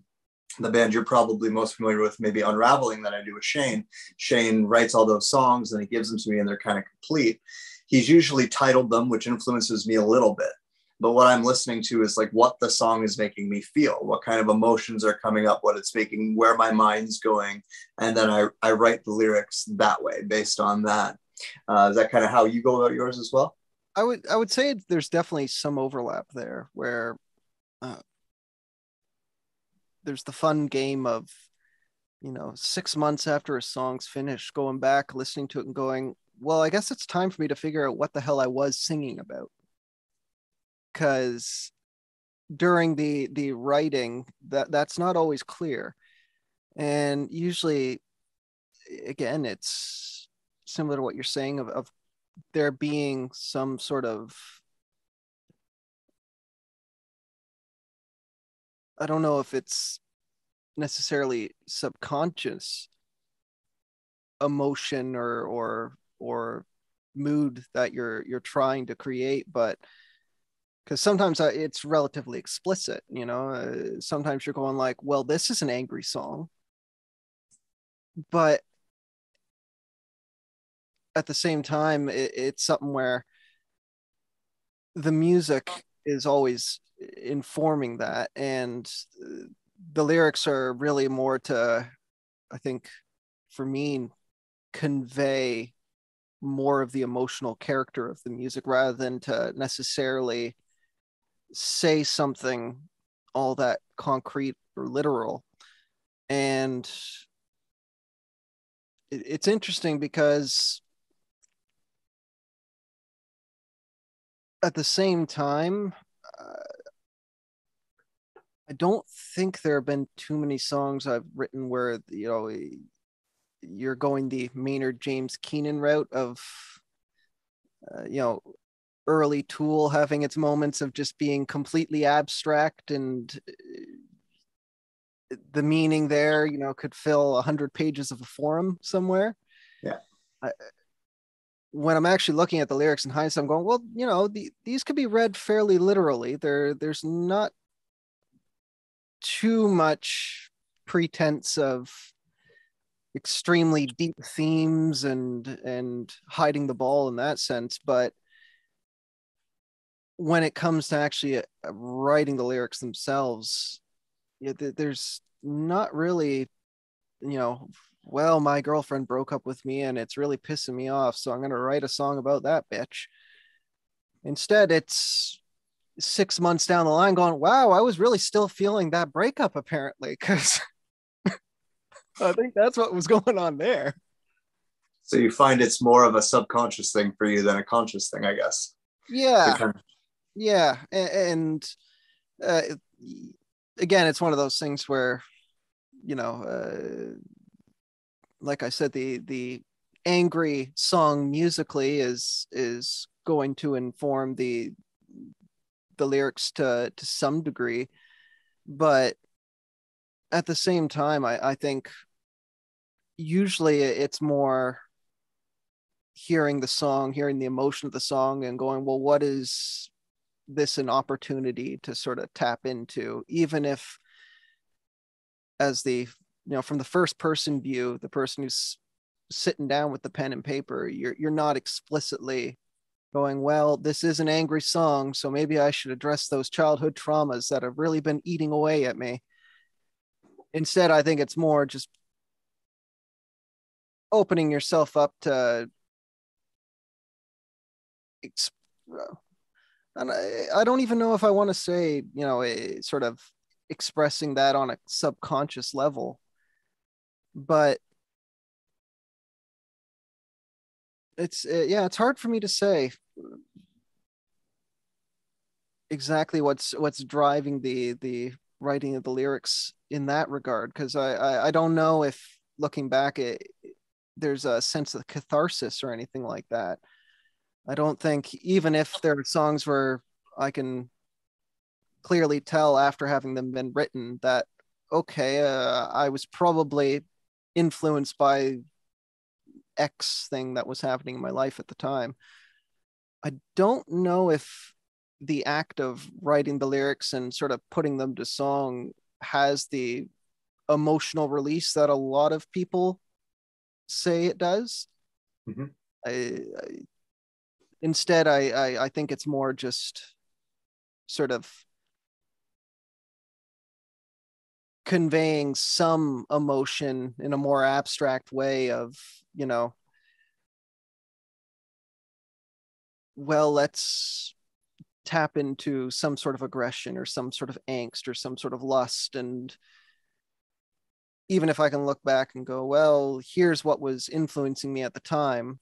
the band you're probably most familiar with, maybe Unraveling, that I do with Shane. Shane writes all those songs and he gives them to me, and they're kind of complete. He's usually titled them, which influences me a little bit. But what I'm listening to is like what the song is making me feel, what kind of emotions are coming up, what it's making, where my mind's going. And then I, I write the lyrics that way based on that. Uh, is that kind of how you go about yours as well? I would I would say there's definitely some overlap there where uh, there's the fun game of you know six months after a song's finished going back listening to it and going well i guess it's time for me to figure out what the hell i was singing about because during the the writing that that's not always clear and usually again it's similar to what you're saying of, of there being some sort of I don't know if it's necessarily subconscious emotion or or or mood that you're you're trying to create but because sometimes it's relatively explicit you know uh, sometimes you're going like well this is an angry song. But at the same time, it, it's something where the music is always informing that, and the lyrics are really more to, I think, for me, convey more of the emotional character of the music rather than to necessarily say something all that concrete or literal. And it's interesting because at the same time, uh, I don't think there have been too many songs I've written where you know you're going the Maynard James Keenan route of uh, you know early Tool having its moments of just being completely abstract and uh, the meaning there you know could fill a hundred pages of a forum somewhere. Yeah. I, when I'm actually looking at the lyrics in hindsight, I'm going, well, you know, the, these could be read fairly literally. There, there's not too much pretense of extremely deep themes and and hiding the ball in that sense but when it comes to actually uh, writing the lyrics themselves there's not really you know well my girlfriend broke up with me and it's really pissing me off so i'm going to write a song about that bitch instead it's six months down the line going, wow, I was really still feeling that breakup apparently, because I think that's what was going on there. So you find it's more of a subconscious thing for you than a conscious thing, I guess. Yeah. Yeah. And, uh, again, it's one of those things where, you know, uh, like I said, the, the angry song musically is, is going to inform the the lyrics to to some degree. But at the same time i i think usually it's more hearing the song hearing the emotion of the song and going well what is this an opportunity to sort of tap into even if as the you know from the first person view the person who's sitting down with the pen and paper you're you're not explicitly going, well, this is an angry song, so maybe I should address those childhood traumas that have really been eating away at me. Instead, I think it's more just opening yourself up to and I, I don't even know if I want to say, you know, a, sort of expressing that on a subconscious level. But it's uh, yeah, it's hard for me to say exactly what's what's driving the the writing of the lyrics in that regard because I, I, I don't know if looking back it there's a sense of catharsis or anything like that i don't think even if there are songs where i can clearly tell after having them been written that okay uh, i was probably influenced by x thing that was happening in my life at the time i don't know if the act of writing the lyrics and sort of putting them to song has the emotional release that a lot of people say it does. Mm-hmm. I, I, instead, I, I I think it's more just sort of conveying some emotion in a more abstract way of you know well let's tap into some sort of aggression or some sort of angst or some sort of lust and even if i can look back and go well here's what was influencing me at the time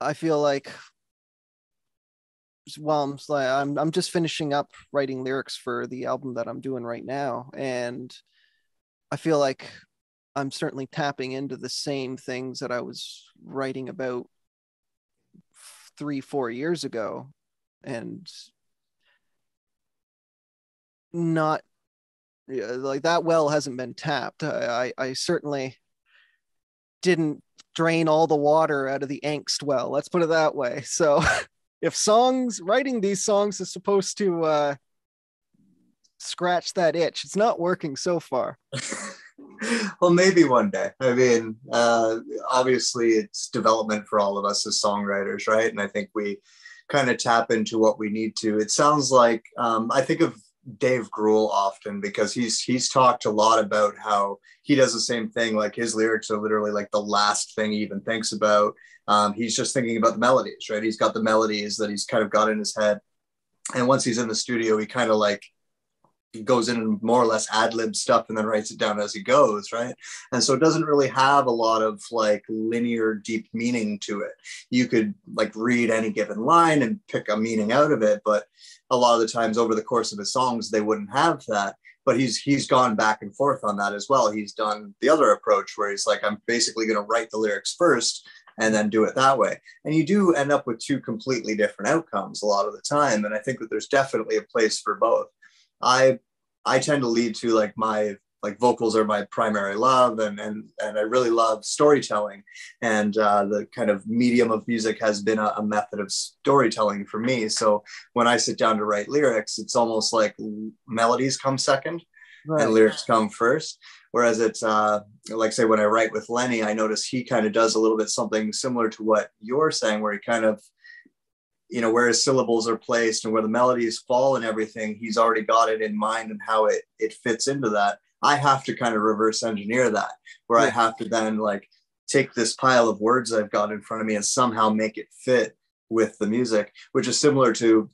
i feel like well I'm, I'm, I'm just finishing up writing lyrics for the album that i'm doing right now and i feel like i'm certainly tapping into the same things that i was writing about three, four years ago and not like that well hasn't been tapped. I, I certainly didn't drain all the water out of the angst well. Let's put it that way. So if songs, writing these songs is supposed to uh, scratch that itch. It's not working so far. well, maybe one day. I mean, uh, obviously, it's development for all of us as songwriters, right? And I think we kind of tap into what we need to. It sounds like um, I think of Dave Grohl often because he's he's talked a lot about how he does the same thing. Like his lyrics are literally like the last thing he even thinks about. Um, he's just thinking about the melodies, right? He's got the melodies that he's kind of got in his head, and once he's in the studio, he kind of like goes in and more or less ad lib stuff and then writes it down as he goes, right? And so it doesn't really have a lot of like linear deep meaning to it. You could like read any given line and pick a meaning out of it, but a lot of the times over the course of his songs, they wouldn't have that. But he's he's gone back and forth on that as well. He's done the other approach where he's like, I'm basically going to write the lyrics first and then do it that way. And you do end up with two completely different outcomes a lot of the time. And I think that there's definitely a place for both. I I tend to lead to like my like vocals are my primary love and and and I really love storytelling. And uh, the kind of medium of music has been a, a, method of storytelling for me. So when I sit down to write lyrics it's almost like melodies come second right. and lyrics come first. Whereas it's uh, like say when I write with Lenny I notice he kind of does a little bit something similar to what you're saying where he kind of you know where his syllables are placed and where the melodies fall and everything he's already got it in mind and how it it fits into that i have to kind of reverse engineer that where yeah. i have to then like take this pile of words i've got in front of me and somehow make it fit with the music which is similar to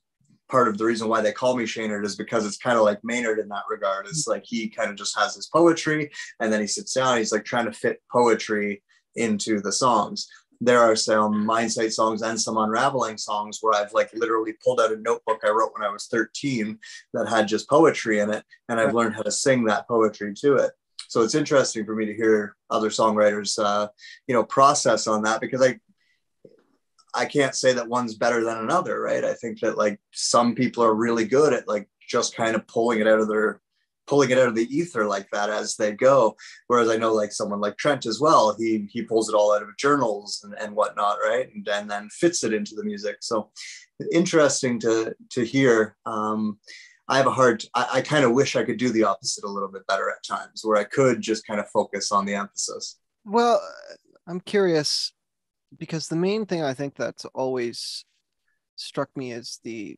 part of the reason why they call me Shaynard is because it's kind of like Maynard in that regard. It's like he kind of just has his poetry and then he sits down, he's like trying to fit poetry into the songs there are some mindsight songs and some unraveling songs where I've like literally pulled out a notebook I wrote when I was 13 that had just poetry in it, and I've learned how to sing that poetry to it. So it's interesting for me to hear other songwriters, uh, you know, process on that because I, I can't say that one's better than another, right? I think that like some people are really good at like just kind of pulling it out of their pulling it out of the ether like that as they go. Whereas I know like someone like Trent as well, he he pulls it all out of journals and, and whatnot, right? And, and then fits it into the music. So interesting to to hear. Um, I have a hard. I, I kind of wish I could do the opposite a little bit better at times, where I could just kind of focus on the emphasis. Well, I'm curious because the main thing I think that's always struck me is the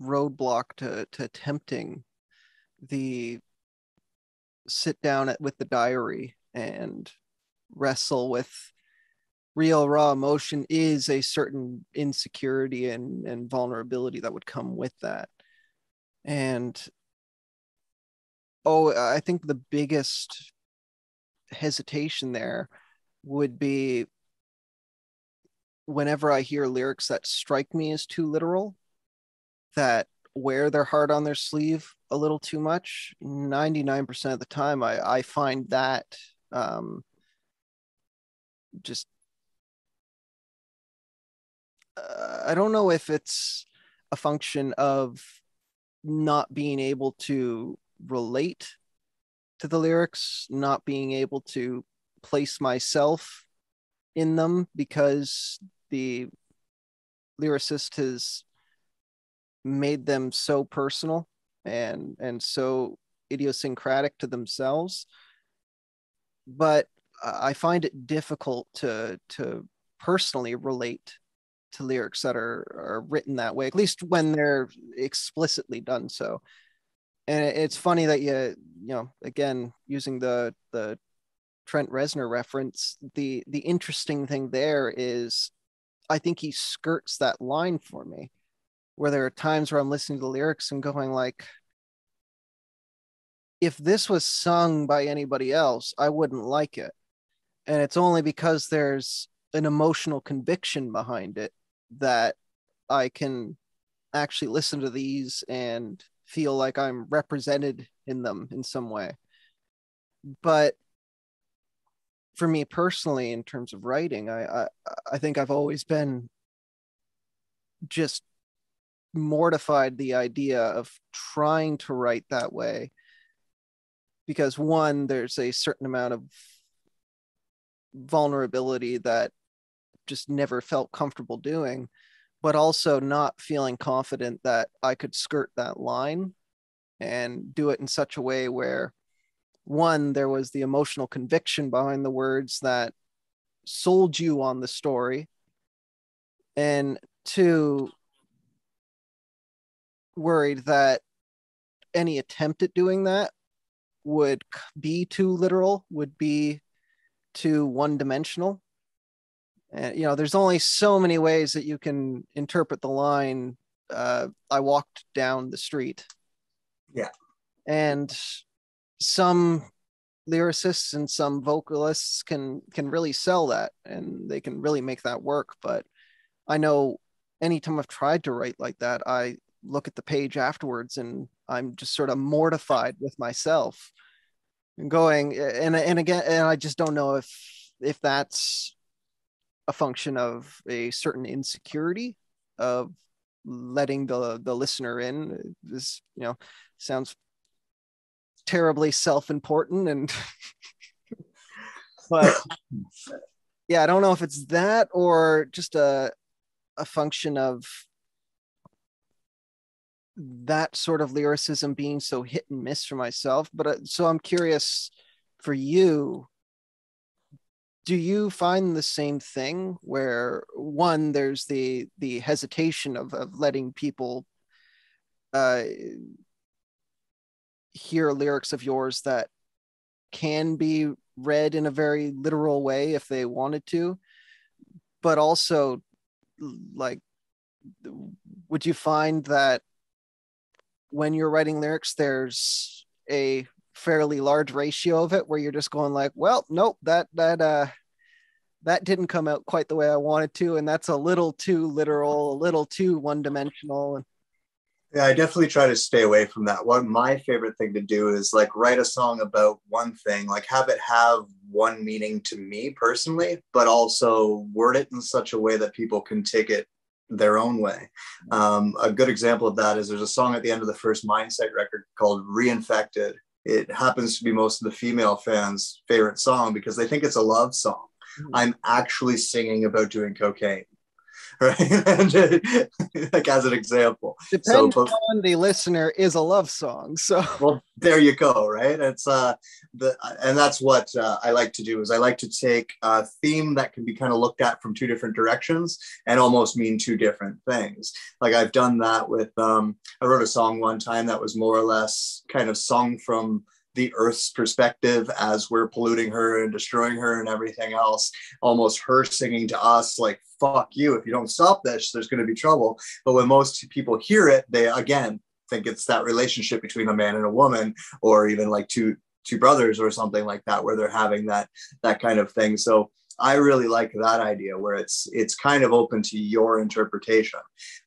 roadblock to to attempting the sit down at, with the diary and wrestle with real raw emotion is a certain insecurity and, and vulnerability that would come with that. And oh i think the biggest hesitation there would be whenever i hear lyrics that strike me as too literal that wear their heart on their sleeve a little too much 99% of the time i, I find that um, just uh, i don't know if it's a function of not being able to relate to the lyrics not being able to place myself in them because the lyricist has made them so personal and and so idiosyncratic to themselves. But i find it difficult to to personally relate to lyrics that are are written that way at least when they're explicitly done so. And it's funny that you you know again using the the Trent Reznor reference the the interesting thing there is I think he skirts that line for me where there are times where I'm listening to the lyrics and going like, if this was sung by anybody else, I wouldn't like it. And it's only because there's an emotional conviction behind it that I can actually listen to these and feel like I'm represented in them in some way. But for me personally, in terms of writing, I I, I think I've always been just mortified the idea of trying to write that way. Because one there's a certain amount of vulnerability that just never felt comfortable doing but also not feeling confident that I could skirt that line and do it in such a way where one there was the emotional conviction behind the words that sold you on the story and two worried that any attempt at doing that would be too literal would be too one dimensional and you know there's only so many ways that you can interpret the line uh, i walked down the street Yeah. and some lyricists and some vocalists can can really sell that and they can really make that work but i know anytime i've tried to write like that i look at the page afterwards and i'm just sort of mortified with myself and going and and again and i just don't know if if that's a function of a certain insecurity of letting the the listener in. This you know sounds terribly self-important and but yeah i don't know if it's that or just a a function of that sort of lyricism being so hit and miss for myself but uh, so i'm curious for you do you find the same thing where one there's the the hesitation of, of letting people uh, hear lyrics of yours that can be read in a very literal way if they wanted to but also like would you find that when you're writing lyrics there's a fairly large ratio of it where you're just going like well nope that that uh that didn't come out quite the way i wanted to and that's a little too literal a little too one dimensional Yeah, I definitely try to stay away from that. One my favorite thing to do is like write a song about one thing, like have it have one meaning to me personally, but also word it in such a way that people can take it their own way. Um, a good example of that is there's a song at the end of the first Mindset record called Reinfected. It happens to be most of the female fans' favorite song because they think it's a love song. I'm actually singing about doing cocaine. Right. and, like as an example. depends but- on the listener is a love song so well there you go right it's uh the and that's what uh, i like to do is i like to take a theme that can be kind of looked at from two different directions and almost mean two different things like i've done that with um i wrote a song one time that was more or less kind of sung from the earth's perspective as we're polluting her and destroying her and everything else. Almost her singing to us like fuck you if you don't stop this there's going to be trouble. But when most people hear it they again think it's that relationship between a man and a woman or even like two two brothers or something like that where they're having that that kind of thing. So i really like that idea where it's it's kind of open to your interpretation.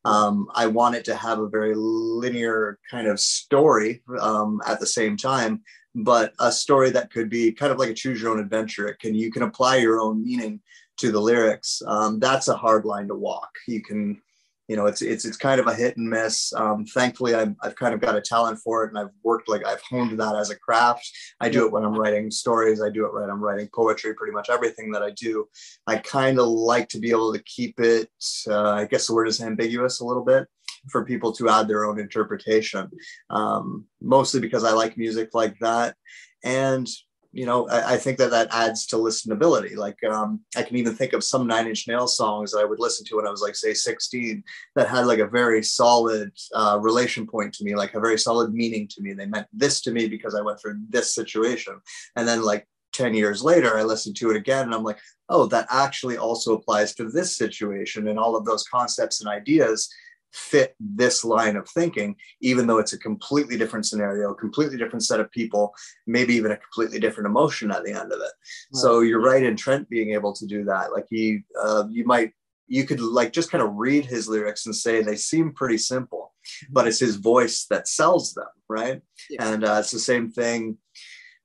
Um, i want it to have a very linear kind of story um, at the same time but a story that could be kind of like a choose your own adventure. It can you can apply your own meaning to the lyrics. Um, that's a hard line to walk. You can you know it's it's it's kind of a hit and miss. Um, thankfully I've, I've kind of got a talent for it and i've worked like i've honed that as a craft. I do it when i'm writing stories. I do it when i'm writing poetry pretty much everything that i do. I kind of like to be able to keep it uh, i guess the word is ambiguous a little bit for people to add their own interpretation. Um, mostly because i like music like that. And you know, I, I, think that that adds to listenability. Like, um, I can even think of some Nine Inch Nails songs that I would listen to when I was like, say, 16, that had like a very solid uh, relation point to me, like a very solid meaning to me. They meant this to me because I went through this situation. And then, like, 10 years later, I listened to it again and I'm like, oh, that actually also applies to this situation. And all of those concepts and ideas fit this line of thinking, even though it's a completely different scenario, completely different set of people, maybe even a completely different emotion at the end of it. Right. So you're right in Trent being able to do that. Like he, uh, you might, you could like just kind of read his lyrics and say they seem pretty simple, but it's his voice that sells them, right? Yeah. And uh, it's the same thing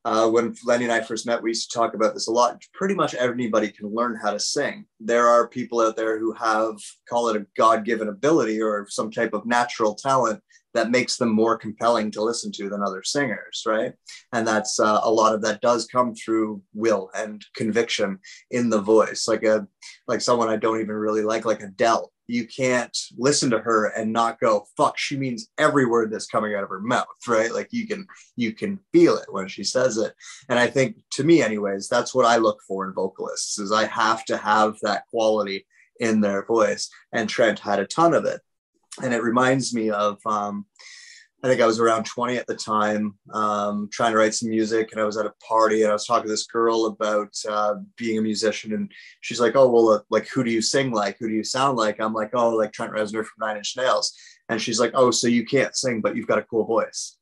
uh, when Lenny and I first met, we used to talk about this a lot. Pretty much anybody can learn how to sing. There are people out there who have, call it a God given ability or some type of natural talent that makes them more compelling to listen to than other singers, right? And that's uh, a lot of that does come through will and conviction in the voice. Like a like someone I don't even really like, like Adele. You can't listen to her and not go fuck she means every word that's coming out of her mouth right? Like you can you can feel it when she says it. And i think to me anyways that's what i look for in vocalists is i have to have that quality in their voice. And trent had a ton of it. And it reminds me of um, I think I was around 20 at the time, um, trying to write some music. And I was at a party and I was talking to this girl about uh, being a musician. And she's like, Oh, well, uh, like, who do you sing like? Who do you sound like? I'm like, Oh, like Trent Reznor from Nine Inch Nails. And she's like, Oh, so you can't sing, but you've got a cool voice.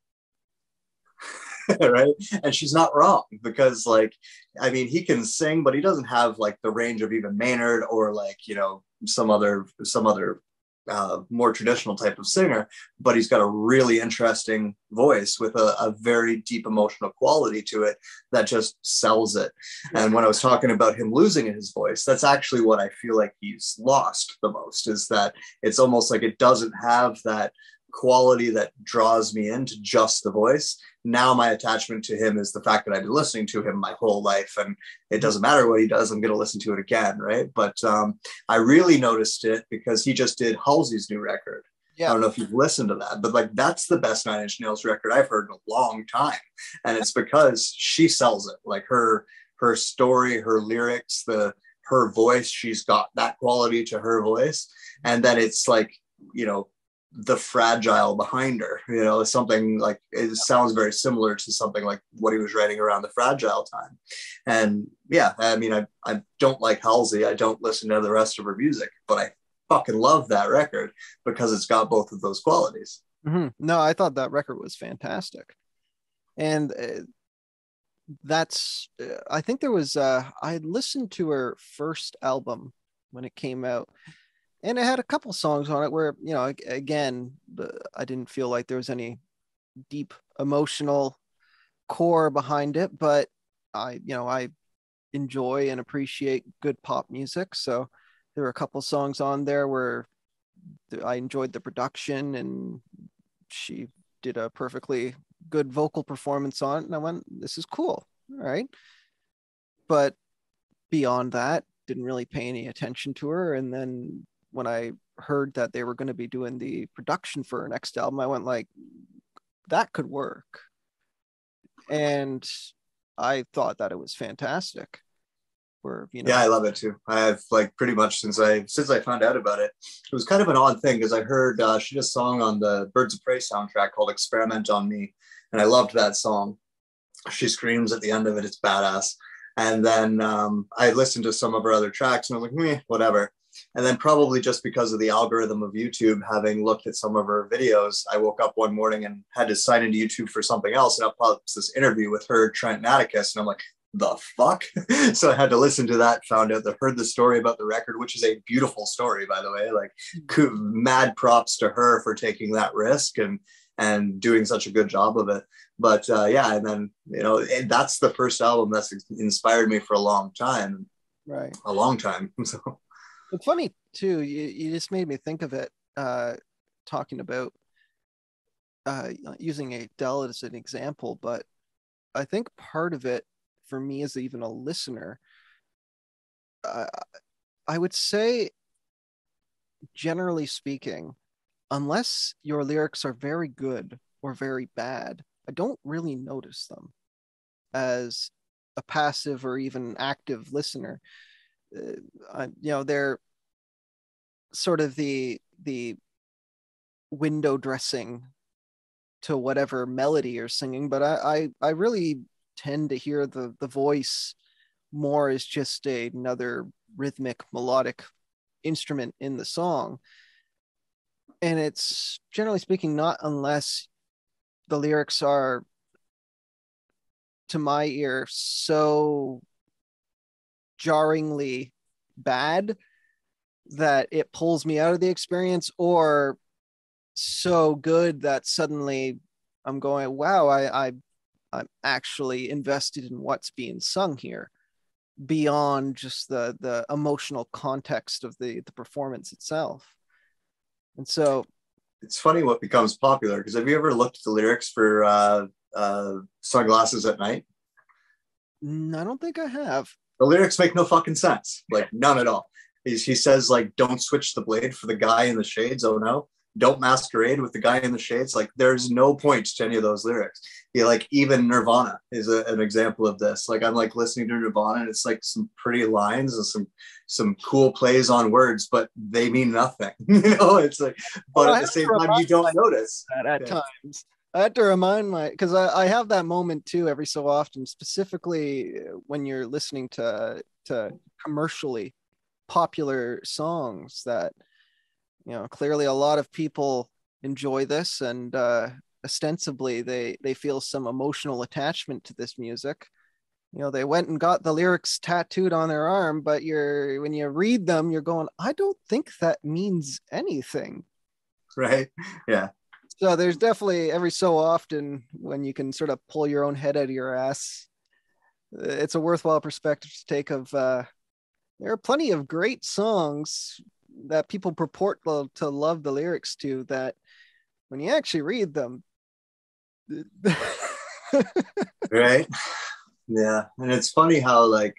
right. And she's not wrong because, like, I mean, he can sing, but he doesn't have like the range of even Maynard or like, you know, some other, some other uh, more traditional type of singer, but he's got a really interesting voice with a, a, very deep emotional quality to it that just sells it. And when I was talking about him losing his voice, that's actually what I feel like he's lost the most is that it's almost like it doesn't have that quality that draws me into just the voice. Now my attachment to him is the fact that I've been listening to him my whole life, and it doesn't matter what he does, I'm going to listen to it again, right? But um, I really noticed it because he just did Halsey's new record. Yeah. I don't know if you've listened to that, but like that's the best Nine Inch Nails record I've heard in a long time, and it's because she sells it. Like her her story, her lyrics, the her voice, she's got that quality to her voice, and then it's like you know the fragile behind her you know something like it sounds very similar to something like what he was writing around the fragile time. And yeah i mean i, I don't like halsey. I don't listen to the rest of her music but i fucking love that record because it's got both of those qualities. Mm-hmm. no i thought that record was fantastic. And uh, that's uh, i think there was uh i listened to her first album when it came out and it had a couple songs on it where you know again i didn't feel like there was any deep emotional core behind it but i you know i enjoy and appreciate good pop music. So there were a couple songs on there where i enjoyed the production and she did a perfectly good vocal performance on it. And i went this is cool. All right. But beyond that didn't really pay any attention to her. And then when I heard that they were going to be doing the production for her next album, I went like, that could work. And I thought that it was fantastic. Where you know, yeah, I love it too. I have like pretty much since I since I found out about it. It was kind of an odd thing because I heard uh, she did a song on the Birds of Prey soundtrack called "Experiment on Me," and I loved that song. She screams at the end of it; it's badass. And then um, I listened to some of her other tracks, and I'm like, Meh, whatever. And then probably just because of the algorithm of YouTube, having looked at some of her videos, I woke up one morning and had to sign into YouTube for something else. And up pops this interview with her, Trent and Atticus. And I'm like, the fuck? so I had to listen to that, found out that heard the story about the record, which is a beautiful story, by the way. Like mad props to her for taking that risk and and doing such a good job of it. But uh, yeah, and then you know that's the first album that's inspired me for a long time. Right. A long time. So it's funny too. You, you just made me think of it. Uh, talking about uh, using Adele as an example, but I think part of it for me as even a listener, uh, I would say, generally speaking, unless your lyrics are very good or very bad, I don't really notice them as a passive or even active listener uh, you know they're sort of the the window dressing to whatever melody you're singing but I, I i, really tend to hear the the voice more as just another rhythmic melodic instrument in the song. And it's generally speaking not unless the lyrics are to my ear so jarringly bad that it pulls me out of the experience or so good that suddenly I'm going, wow, I, I I'm actually invested in what's being sung here beyond just the the emotional context of the the performance itself. And so it's funny what becomes popular because have you ever looked at the lyrics for uh, uh, Sunglasses at Night? I don't think I have the lyrics make no fucking sense, like none at all. He's, he says like, "Don't switch the blade for the guy in the shades." Oh no! Don't masquerade with the guy in the shades. Like, there's no point to any of those lyrics. He like even Nirvana is a, an example of this. Like, I'm like listening to Nirvana, and it's like some pretty lines and some some cool plays on words, but they mean nothing. you know, it's like, but Well, at the same time, you don't notice. that at Yeah. times. I had to remind my because I, I have that moment too every so often, specifically uh, when you're listening to to commercially popular songs that you know clearly a lot of people enjoy this and uh, ostensibly they they feel some emotional attachment to this music. You know, they went and got the lyrics tattooed on their arm, but you're when you read them, you're going, I don't think that means anything. Right? Yeah. So there's definitely every so often when you can sort of pull your own head out of your ass. uh, It's a worthwhile perspective to take of uh there are plenty of great songs that people purport to, to love the lyrics to that when you actually read them right yeah and it's funny how like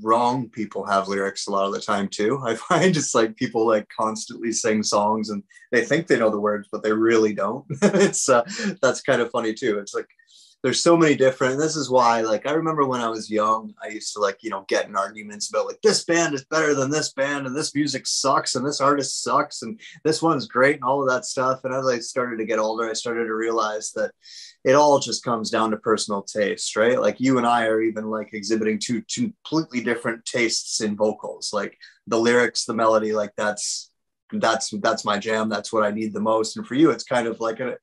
wrong people have lyrics a lot of the time too. I find it's like people like constantly sing songs and they think they know the words but they really don't. It's uh that's kind of funny too. It's like there's so many different this is why like i remember when i was young i used to like you know get in arguments about like this band is better than this band and this music sucks and this artist sucks and this one's great and all of that stuff and as i started to get older i started to realize that it all just comes down to personal taste, right? Like you and I are even like exhibiting two, two completely different tastes in vocals. Like the lyrics, the melody, like that's that's that's my jam. That's what I need the most. And for you, it's kind of like a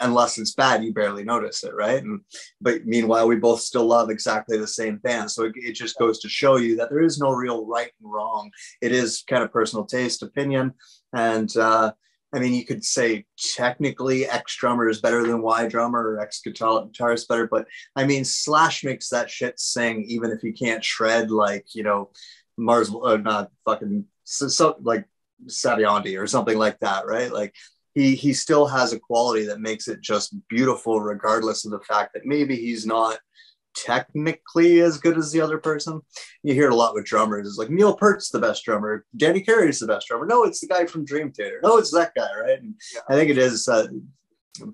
unless it's bad, you barely notice it, right? And but meanwhile, we both still love exactly the same band. So it, it just goes to show you that there is no real right and wrong. It is kind of personal taste, opinion, and uh, I mean, you could say technically X drummer is better than Y drummer or X guitar guitarist better, but I mean, Slash makes that shit sing even if you can't shred like you know Mars, uh, not fucking so, so like Satriani or something like that, right? Like he he still has a quality that makes it just beautiful, regardless of the fact that maybe he's not technically as good as the other person. You hear it a lot with drummers. It's like Neil Peart's the best drummer, Danny Carey's the best drummer. No, it's the guy from Dream Theater. No, it's that guy, right? And I think it is uh,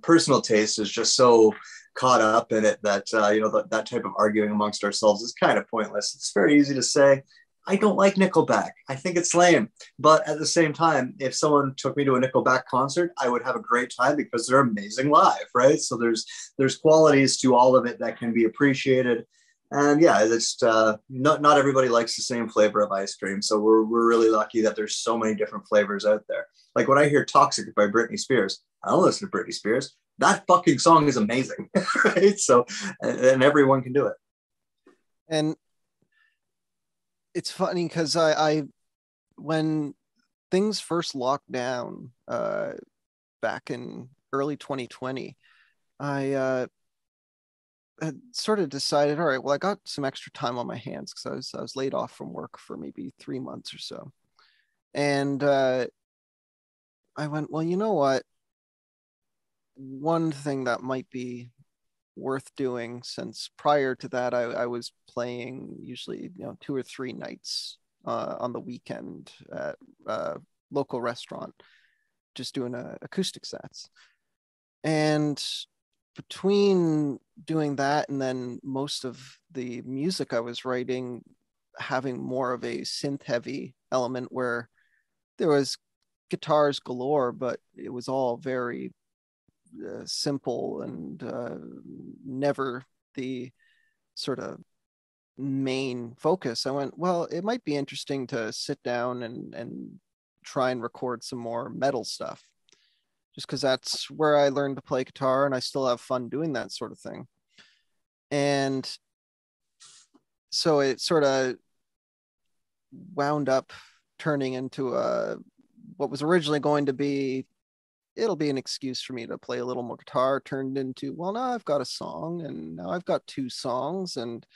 personal taste is just so caught up in it that uh, you know that, that type of arguing amongst ourselves is kind of pointless. It's very easy to say. I don't like Nickelback. I think it's lame. But at the same time, if someone took me to a Nickelback concert, I would have a great time because they're amazing live, right? So there's there's qualities to all of it that can be appreciated. And yeah, it's uh, not not everybody likes the same flavor of ice cream. So we're we're really lucky that there's so many different flavors out there. Like when I hear "Toxic" by Britney Spears, I don't listen to Britney Spears. That fucking song is amazing, right? So and, and everyone can do it. and it's funny because I, I when things first locked down uh back in early 2020 i uh had sort of decided all right well i got some extra time on my hands because i was i was laid off from work for maybe three months or so. And uh i went well you know what? One thing that might be worth doing since prior to that I, I was playing usually you know two or three nights uh, on the weekend at a local restaurant just doing a, acoustic sets. And between doing that and then most of the music i was writing having more of a synth heavy element where there was guitars galore but it was all very uh, simple and uh, never the sort of main focus. I went, well, it might be interesting to sit down and and try and record some more metal stuff, just because that's where I learned to play guitar, and I still have fun doing that sort of thing. And so it sort of wound up turning into a what was originally going to be it'll be an excuse for me to play a little more guitar turned into well now i've got a song and now i've got two songs and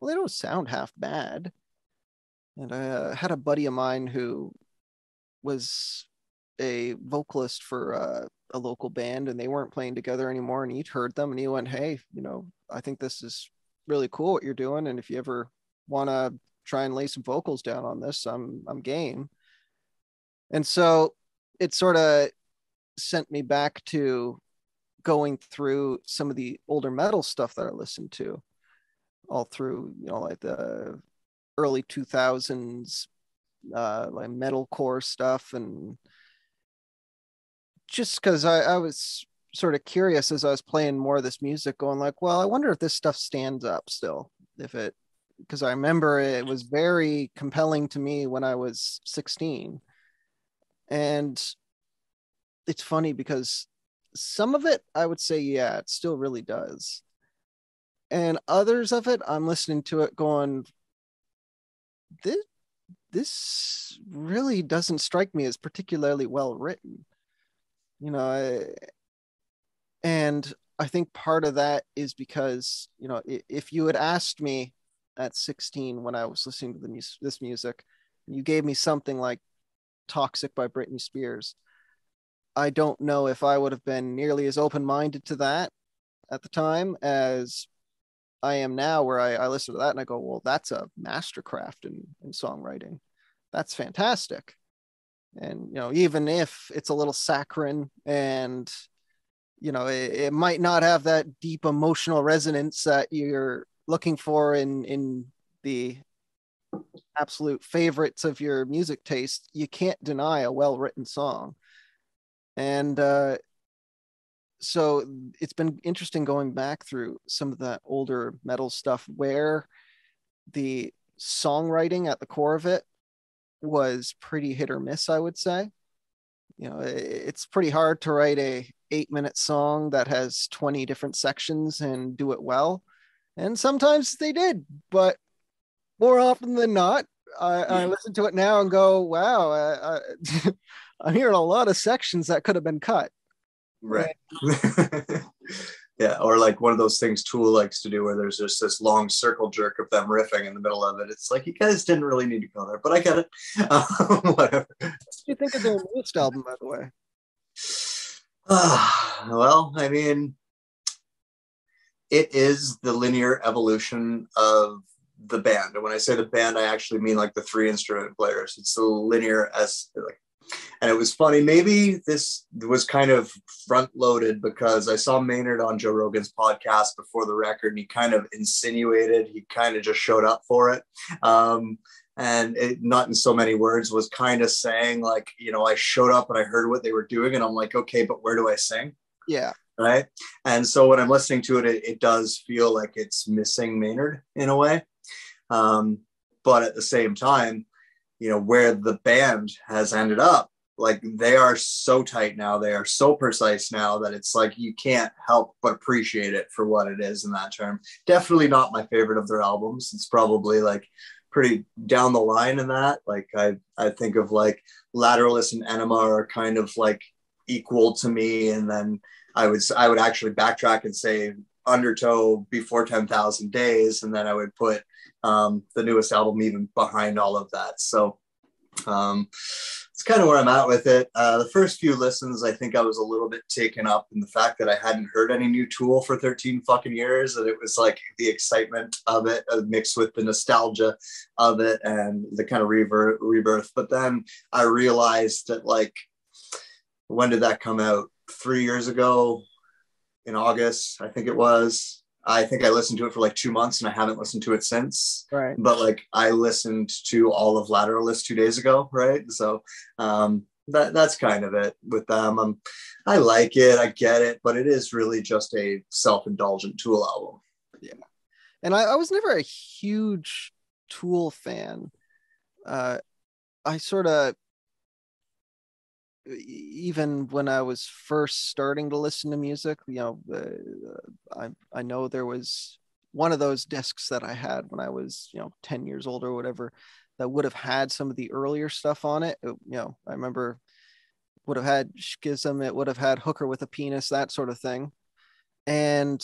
well they don't sound half bad and i uh, had a buddy of mine who was a vocalist for uh, a local band and they weren't playing together anymore and he'd heard them and he went hey you know i think this is really cool what you're doing and if you ever want to try and lay some vocals down on this, I'm I'm game. And so it sort of sent me back to going through some of the older metal stuff that I listened to all through, you know, like the early 2000s, uh, like metalcore stuff. And just because I, I was sort of curious as I was playing more of this music, going like, well, I wonder if this stuff stands up still. If it, because I remember it was very compelling to me when I was 16. And it's funny because some of it I would say, yeah, it still really does. And others of it, I'm listening to it going, this, this really doesn't strike me as particularly well written. You know, and I think part of that is because, you know, if you had asked me at 16 when I was listening to the mus- this music, you gave me something like Toxic by Britney Spears, I don't know if I would have been nearly as open minded to that at the time as I am now, where I, I listen to that and I go, well, that's a mastercraft in, in songwriting. That's fantastic. And, you know, even if it's a little saccharine and, you know, it, it might not have that deep emotional resonance that you're looking for in, in the absolute favorites of your music taste, you can't deny a well written song and uh, so it's been interesting going back through some of that older metal stuff where the songwriting at the core of it was pretty hit or miss i would say. You know it's pretty hard to write a eight minute song that has 20 different sections and do it well. And sometimes they did but more often than not i, I listen to it now and go wow uh, I'm hearing a lot of sections that could have been cut. Right. yeah, or like one of those things Tool likes to do where there's just this long circle jerk of them riffing in the middle of it. It's like you guys didn't really need to go there, but I get it. Um, whatever. What do you think of their newest album, by the way? well, I mean, it is the linear evolution of the band. And when I say the band, I actually mean like the three instrument players. It's the linear as like and it was funny. Maybe this was kind of front loaded because I saw Maynard on Joe Rogan's podcast before the record, and he kind of insinuated he kind of just showed up for it. Um, and it, not in so many words, was kind of saying, like, you know, I showed up and I heard what they were doing, and I'm like, okay, but where do I sing? Yeah. Right. And so when I'm listening to it, it, it does feel like it's missing Maynard in a way. Um, but at the same time, you know where the band has ended up. Like they are so tight now. They are so precise now that it's like you can't help but appreciate it for what it is in that term. Definitely not my favorite of their albums. It's probably like pretty down the line in that. Like i i think of like lateralus and Ænima are kind of like equal to me. And then i would i would actually backtrack and say undertow before 10,000 days. And then i would put um, the newest album even behind all of that. So um, it's kind of where I'm at with it. Uh, the first few listens, I think I was a little bit taken up in the fact that I hadn't heard any new Tool for 13 fucking years, and it was like the excitement of it uh, mixed with the nostalgia of it and the kind of rebirth. rebirth. But then I realized that like, when did that come out? Three years ago, in August, I think it was. I think I listened to it for like two months and I haven't listened to it since. Right. But like I listened to all of Lateralus two days ago, right? So um, that that's kind of it with them. Um, I like it, I get it, but it is really just a self-indulgent Tool album. Yeah, and I, I was never a huge Tool fan. Uh, I sort of even when I was first starting to listen to music, you know, uh, I I know there was one of those discs that I had when I was you know ten years old or whatever that would have had some of the earlier stuff on it. it you know, I remember would have had Schism, it would have had Hooker with a penis, that sort of thing, and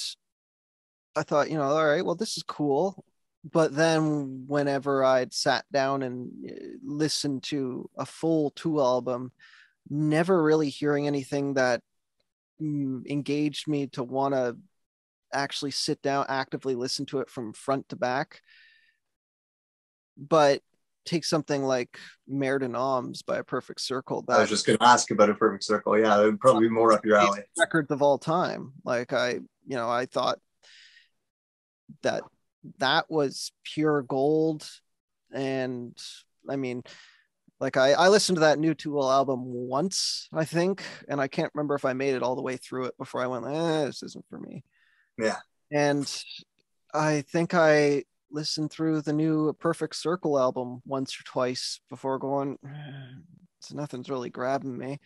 I thought, you know, all right, well, this is cool. But then, whenever I'd sat down and uh, listened to a full Tool album, never really hearing anything that mm, engaged me to want to actually sit down actively listen to it from front to back but take something like Mer de Noms by a perfect circle. That, I was just going to ask about a perfect circle. Yeah, it would probably be more up your alley. Records of all time. Like I, you know, I thought that that was pure gold. And I mean, like I, I listened to that new Tool album once, I think, and I can't remember if I made it all the way through it before I went, eh, this isn't for me. Yeah. And I think I listened through the new Perfect Circle album once or twice before going, so nothing's really grabbing me.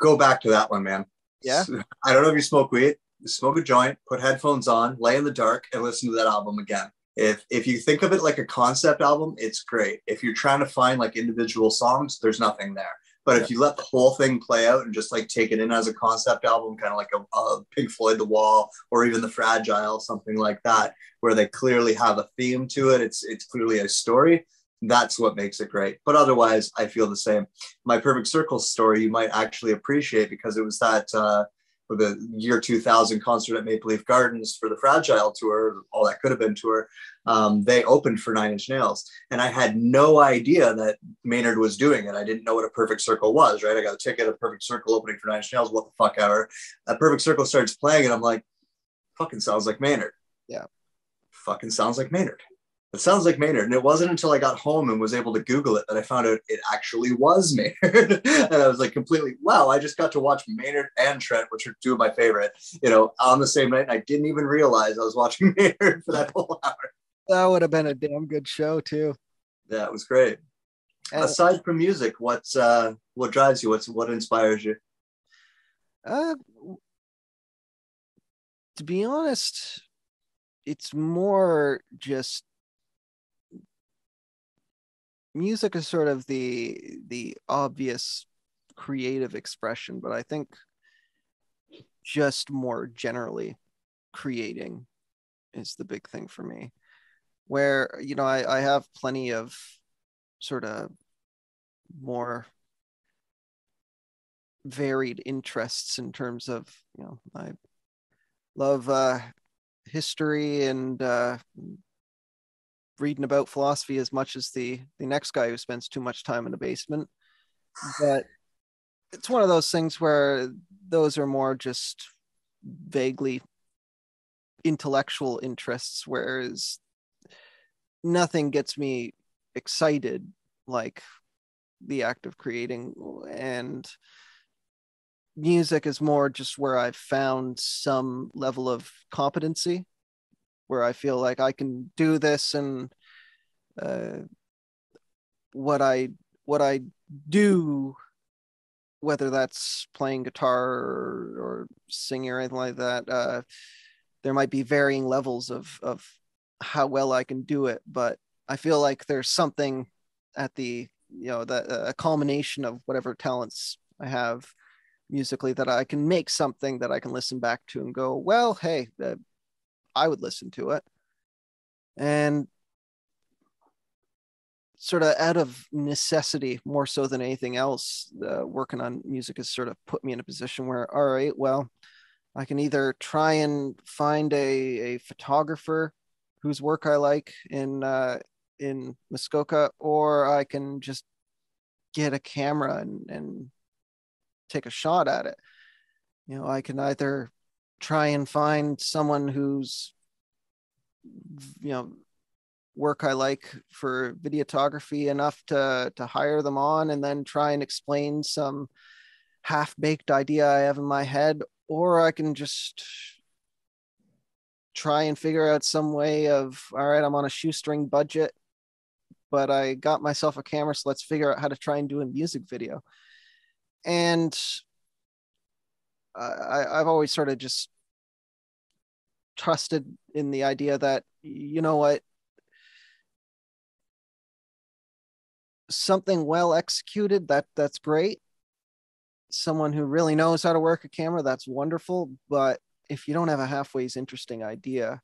Go back to that one, man. Yeah. I don't know if you smoke weed, smoke a joint, put headphones on, lay in the dark, and listen to that album again. If if you think of it like a concept album, it's great. If you're trying to find like individual songs, there's nothing there. But yeah. if you let the whole thing play out and just like take it in as a concept album, kind of like a, a Pink Floyd The Wall or even The Fragile, something like that, where they clearly have a theme to it, it's it's clearly a story. That's what makes it great. But otherwise, I feel the same. My Perfect Circle story you might actually appreciate because it was that uh, for the year 2000 concert at Maple Leaf Gardens for the Fragile tour, all that could have been tour, um, they opened for Nine Inch Nails. And I had no idea that Maynard was doing it. I didn't know what a perfect circle was, right? I got a ticket, a perfect circle opening for Nine Inch Nails, what the fuck ever. A perfect circle starts playing, and I'm like, fucking sounds like Maynard. Yeah. Fucking sounds like Maynard. It sounds like Maynard. And it wasn't until I got home and was able to Google it that I found out it actually was Maynard. and I was like completely, wow, I just got to watch Maynard and Trent, which are two of my favorite, you know, on the same night. And I didn't even realize I was watching Maynard for that whole hour. That would have been a damn good show too. Yeah, it was great. And Aside from music, what's uh what drives you? What's what inspires you? Uh to be honest, it's more just music is sort of the the obvious creative expression but i think just more generally creating is the big thing for me. Where you know i, I have plenty of sort of more varied interests in terms of you know i love uh history and uh reading about philosophy as much as the the next guy who spends too much time in the basement. But it's one of those things where those are more just vaguely intellectual interests whereas nothing gets me excited like the act of creating. And music is more just where i've found some level of competency where I feel like I can do this and uh, what I what I do, whether that's playing guitar or, or singing or anything like that, uh, there might be varying levels of of how well I can do it, but I feel like there's something at the you know the a culmination of whatever talents I have musically that I can make something that I can listen back to and go, well, hey, uh, I would listen to it. And sort of out of necessity, more so than anything else, uh, working on music has sort of put me in a position where, all right, well, I can either try and find a, a photographer whose work I like in uh, in Muskoka, or I can just get a camera and, and take a shot at it. You know, I can either try and find someone who's you know work I like for videography enough to to hire them on and then try and explain some half-baked idea I have in my head or I can just try and figure out some way of all right I'm on a shoestring budget but I got myself a camera so let's figure out how to try and do a music video. And I, I've always sort of just trusted in the idea that you know what? Something well executed that that's great. Someone who really knows how to work a camera that's wonderful. But if you don't have a halfways interesting idea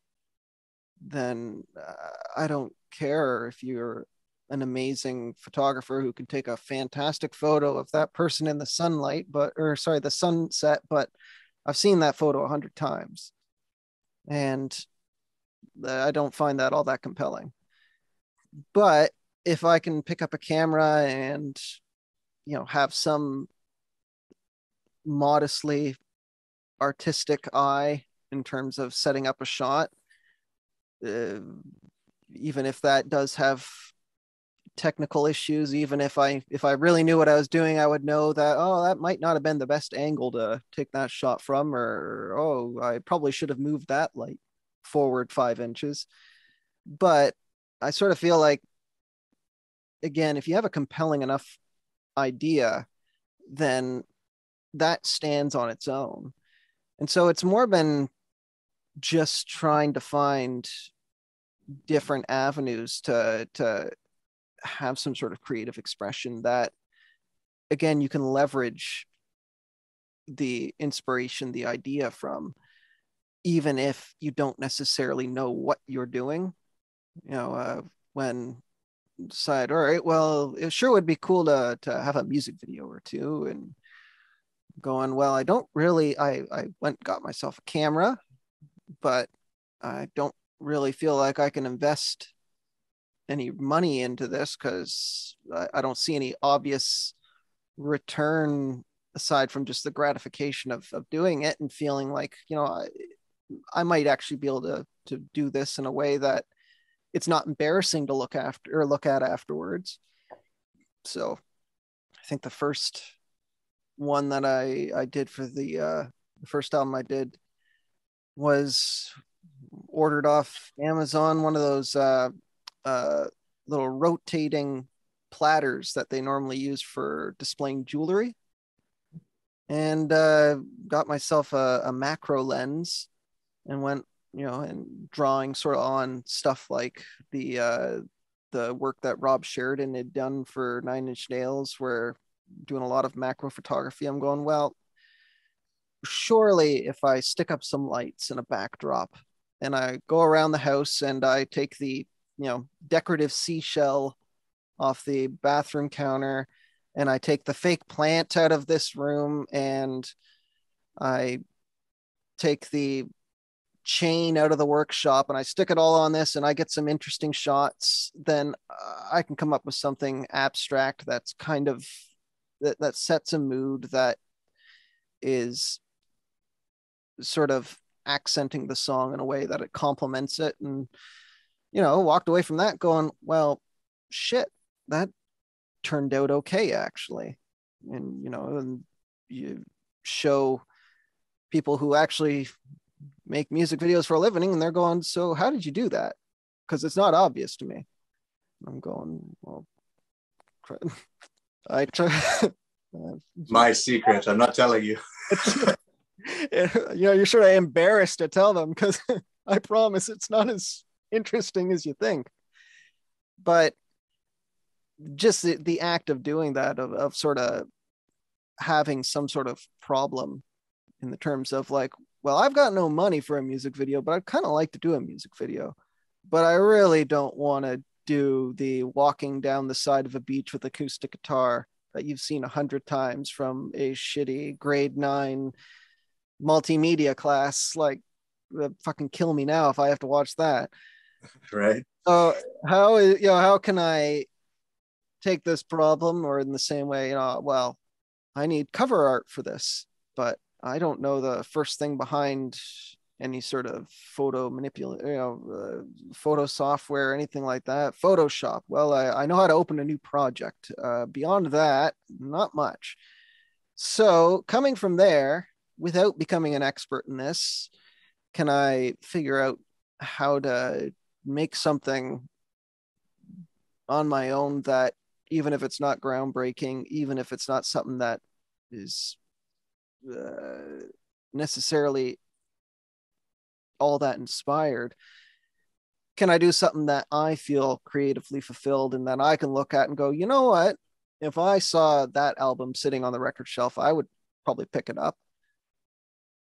then uh, i don't care if you're an amazing photographer who can take a fantastic photo of that person in the sunlight, but or sorry, the sunset, but I've seen that photo a hundred times. And I don't find that all that compelling. But if I can pick up a camera and you know have some modestly artistic eye in terms of setting up a shot uh, even if that does have technical issues even if i if i really knew what i was doing i would know that oh that might not have been the best angle to take that shot from or oh i probably should have moved that light forward five inches. But i sort of feel like again if you have a compelling enough idea then that stands on its own. And so it's more been just trying to find different avenues to to have some sort of creative expression that again you can leverage the inspiration the idea from even if you don't necessarily know what you're doing. You know uh, when decide all right well it sure would be cool to to have a music video or two and going well i don't really i i went got myself a camera but i don't really feel like I can invest any money into this because I, I, don't see any obvious return aside from just the gratification of, of doing it and feeling like you know I, I might actually be able to to do this in a way that it's not embarrassing to look after or look at afterwards. So i think the first one that i i did for the uh the first album i did was ordered off Amazon one of those uh, uh, little rotating platters that they normally use for displaying jewelry, and uh, got myself a, a macro lens and went, you know, and drawing sort of on stuff like the uh, the work that Rob Sheridan had done for Nine Inch Nails, where doing a lot of macro photography. I'm going well. Surely, if I stick up some lights and a backdrop, and I go around the house and I take the you know decorative seashell off the bathroom counter and I take the fake plant out of this room and I take the chain out of the workshop and I stick it all on this and I get some interesting shots, then uh, I can come up with something abstract that's kind of that, that sets a mood that is sort of accenting the song in a way that it complements it and you know walked away from that going well shit that turned out okay actually. And you know and you show people who actually make music videos for a living and they're going so how did you do that? Because it's not obvious to me. I'm going well i try my secret i'm not telling you. You know, you're sort of embarrassed to tell them because I promise it's not as interesting as you think. But just the, the act of doing that, of, of sort of having some sort of problem in the terms of like, well, I've got no money for a music video, but I'd kind of like to do a music video. But I really don't want to do the walking down the side of a beach with acoustic guitar that you've seen a hundred times from a shitty grade nine multimedia class like fucking kill me now if i have to watch that right? So how you know how can i take this problem or in the same way you know well i need cover art for this but i don't know the first thing behind any sort of photo manipulate you know uh, photo software anything like that? Photoshop. Well I, I know how to open a new project. Uh, beyond that not much. So coming from there without becoming an expert in this, can I figure out how to make something on my own that even if it's not groundbreaking, even if it's not something that is uh, necessarily all that inspired, can I do something that I feel creatively fulfilled and that I can look at and go, you know what? If I saw that album sitting on the record shelf, I would probably pick it up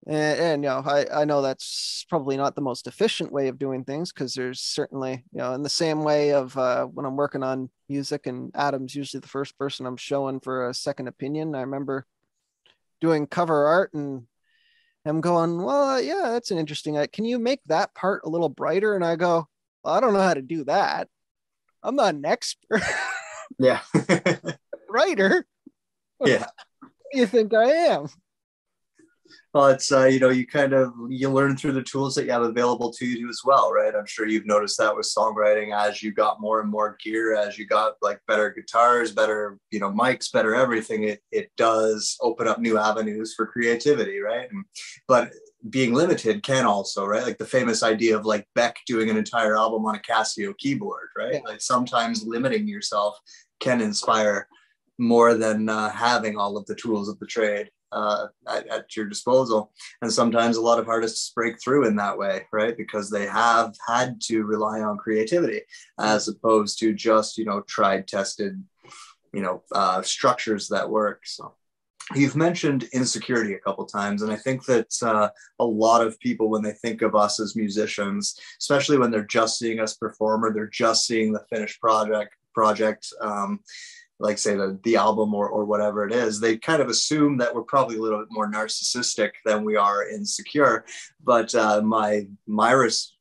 and, and, you know I, I know that's probably not the most efficient way of doing things because there's certainly you know in the same way of uh, when i'm working on music and adam's usually the first person i'm showing for a second opinion i remember doing cover art and i'm going well yeah that's an interesting can you make that part a little brighter and i go well, i don't know how to do that I'm not an expert Yeah. writer. yeah. You think I am? Well, it's uh, you know, you kind of you learn through the tools that you have available to you as well, right? I'm sure you've noticed that with songwriting as you got more and more gear, as you got like better guitars, better, you know, mics, better everything, it it does open up new avenues for creativity, right? And, but being limited can also, right? Like the famous idea of like Beck doing an entire album on a Casio keyboard, right? Yeah. Like sometimes limiting yourself can inspire more than uh, having all of the tools of the trade uh, at, at your disposal. And sometimes a lot of artists break through in that way, right? Because they have had to rely on creativity as opposed to just, you know, tried, tested, you know, uh, structures that work. So you've mentioned insecurity a couple times and i think that uh, a lot of people when they think of us as musicians especially when they're just seeing us perform or they're just seeing the finished project project um, like say the, the album or, or whatever it is they kind of assume that we're probably a little bit more narcissistic than we are insecure but uh, my myris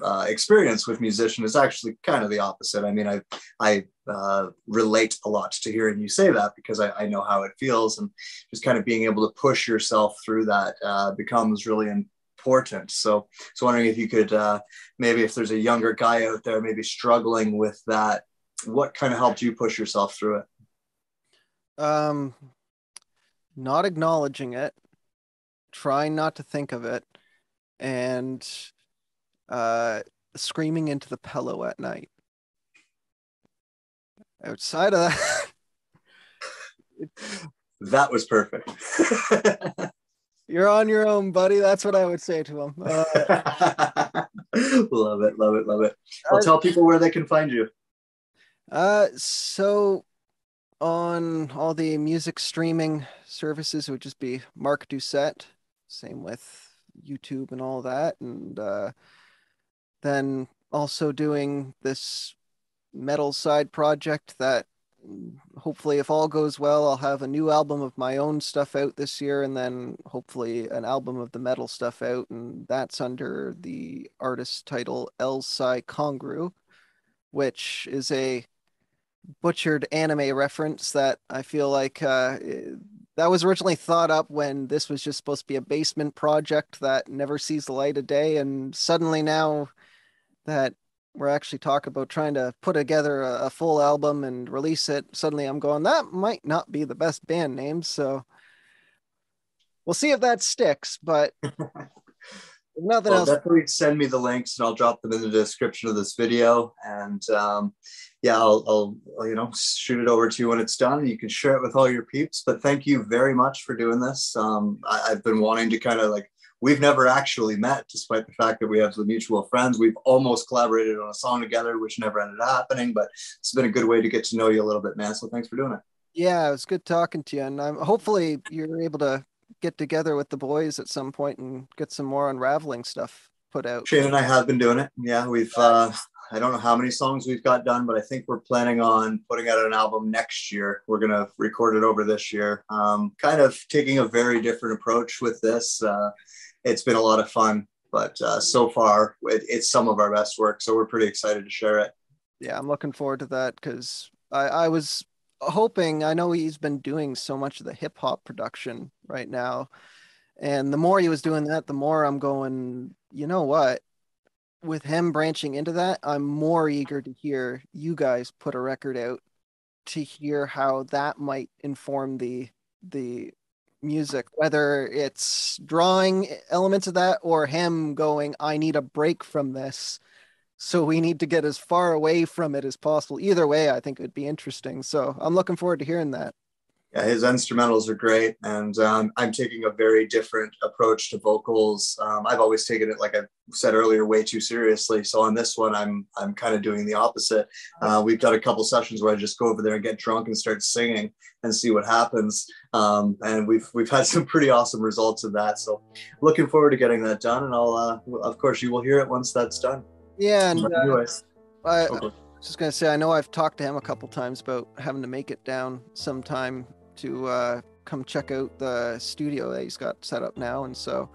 uh, experience with musician is actually kind of the opposite. I mean, I I uh, relate a lot to hearing you say that because I, I, know how it feels, and just kind of being able to push yourself through that uh, becomes really important. So, so wondering if you could uh, maybe if there's a younger guy out there maybe struggling with that, what kind of helped you push yourself through it? Um, not acknowledging it, trying not to think of it, and uh, screaming into the pillow at night. Outside of that, that was perfect. you're on your own, buddy. That's what I would say to him. Uh, love it, love it, love it. Well, tell people where they can find you. Uh, so on all the music streaming services, it would just be Mark Doucette. Same with YouTube and all that, and uh, then also doing this metal side project that hopefully if all goes well i'll have a new album of my own stuff out this year and then hopefully an album of the metal stuff out and that's under the artist title el Sai Congru, which is a butchered anime reference that i feel like uh, that was originally thought up when this was just supposed to be a basement project that never sees the light of day and suddenly now that we're actually talking about trying to put together a, a, full album and release it suddenly i'm going that might not be the best band name so we'll see if that sticks but nothing well, else definitely send me the links and i'll drop them in the description of this video and um, yeah I'll, I'll you know shoot it over to you when it's done and you can share it with all your peeps but thank you very much for doing this um, I, i've been wanting to kind of like we've never actually met, despite the fact that we have some mutual friends. We've almost collaborated on a song together, which never ended up happening, but it's been a good way to get to know you a little bit, man. So thanks for doing it. Yeah, it was good talking to you. And I'm hopefully you're able to get together with the boys at some point and get some more unraveling stuff put out. Shane and I have been doing it. Yeah, we've uh I don't know how many songs we've got done, but I think we're planning on putting out an album next year. We're gonna record it over this year. Um, kind of taking a very different approach with this. Uh, it's been a lot of fun. But uh, so far, it, it's some of our best work. So we're pretty excited to share it. Yeah, I'm looking forward to that because I, I was hoping, I know he's been doing so much of the hip hop production right now. And the more he was doing that, the more I'm going, you know what? With him branching into that, I'm more eager to hear you guys put a record out to hear how that might inform the the music, whether it's drawing elements of that or him going, I need a break from this. So we need to get as far away from it as possible. Either way, I think it would be interesting. So I'm looking forward to hearing that. Yeah, his instrumentals are great, and um, I'm taking a very different approach to vocals. Um, I've always taken it, like I said earlier, way too seriously. So on this one, I'm I'm kind of doing the opposite. Uh, we've done a couple sessions where I just go over there and get drunk and start singing and see what happens. Um, and we've we've had some pretty awesome results of that. So looking forward to getting that done, and I'll uh, of course you will hear it once that's done. Yeah, and uh, anyways, I, okay. I was just gonna say I know I've talked to him a couple times about having to make it down sometime to uh, come check out the studio that he's got set up now, and so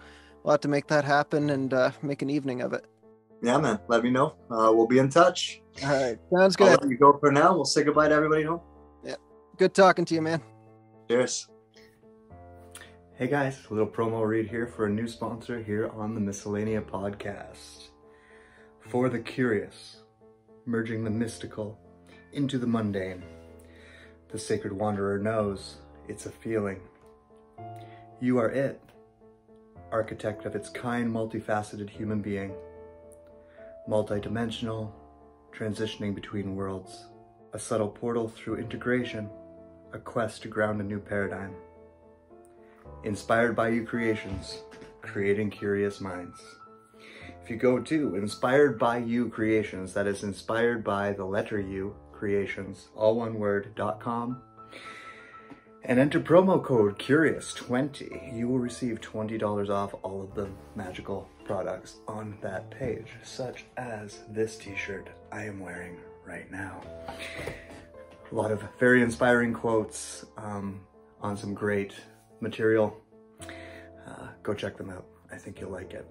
we'll have to make that happen and uh, make an evening of it. yeah, man, let me know. Uh, we'll be in touch. All right. Sounds I'll good. let you go for now. We'll say goodbye to everybody at home. Good talking to you, man. Cheers. Hey guys, a little promo read here for a new sponsor here on the Miscellanea Podcast. For the curious, merging the mystical into the mundane, the Sacred Wanderer knows it's a feeling. You are it, architect of its kind, multifaceted human being, multidimensional, transitioning between worlds, a subtle portal through integration, a quest to ground a new paradigm. Inspired by You Creations, creating curious minds. If you go to Inspired by You Creations, that is inspired by the letter U Creations, all one word, dot com, and enter promo code CURIOUS20, you will receive $20 off all of the magical products on that page, such as this t-shirt I am wearing right now. A lot of very inspiring quotes um, on some great material. Uh, go check them out. I think you'll like it.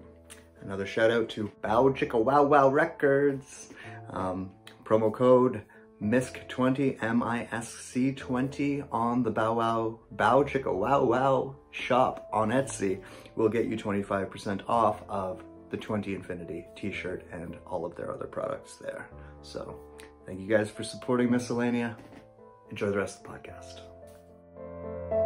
Another shout out to Bow Chicka Wow Wow Records. Um, promo code MISC20, M-I-S-C 20 on the Bow Wow, Bow Chicka Wow Wow shop on Etsy will get you 25% off of the 20 Infinity t-shirt and all of their other products there. So thank you guys for supporting Miscellanea. Enjoy the rest of the podcast.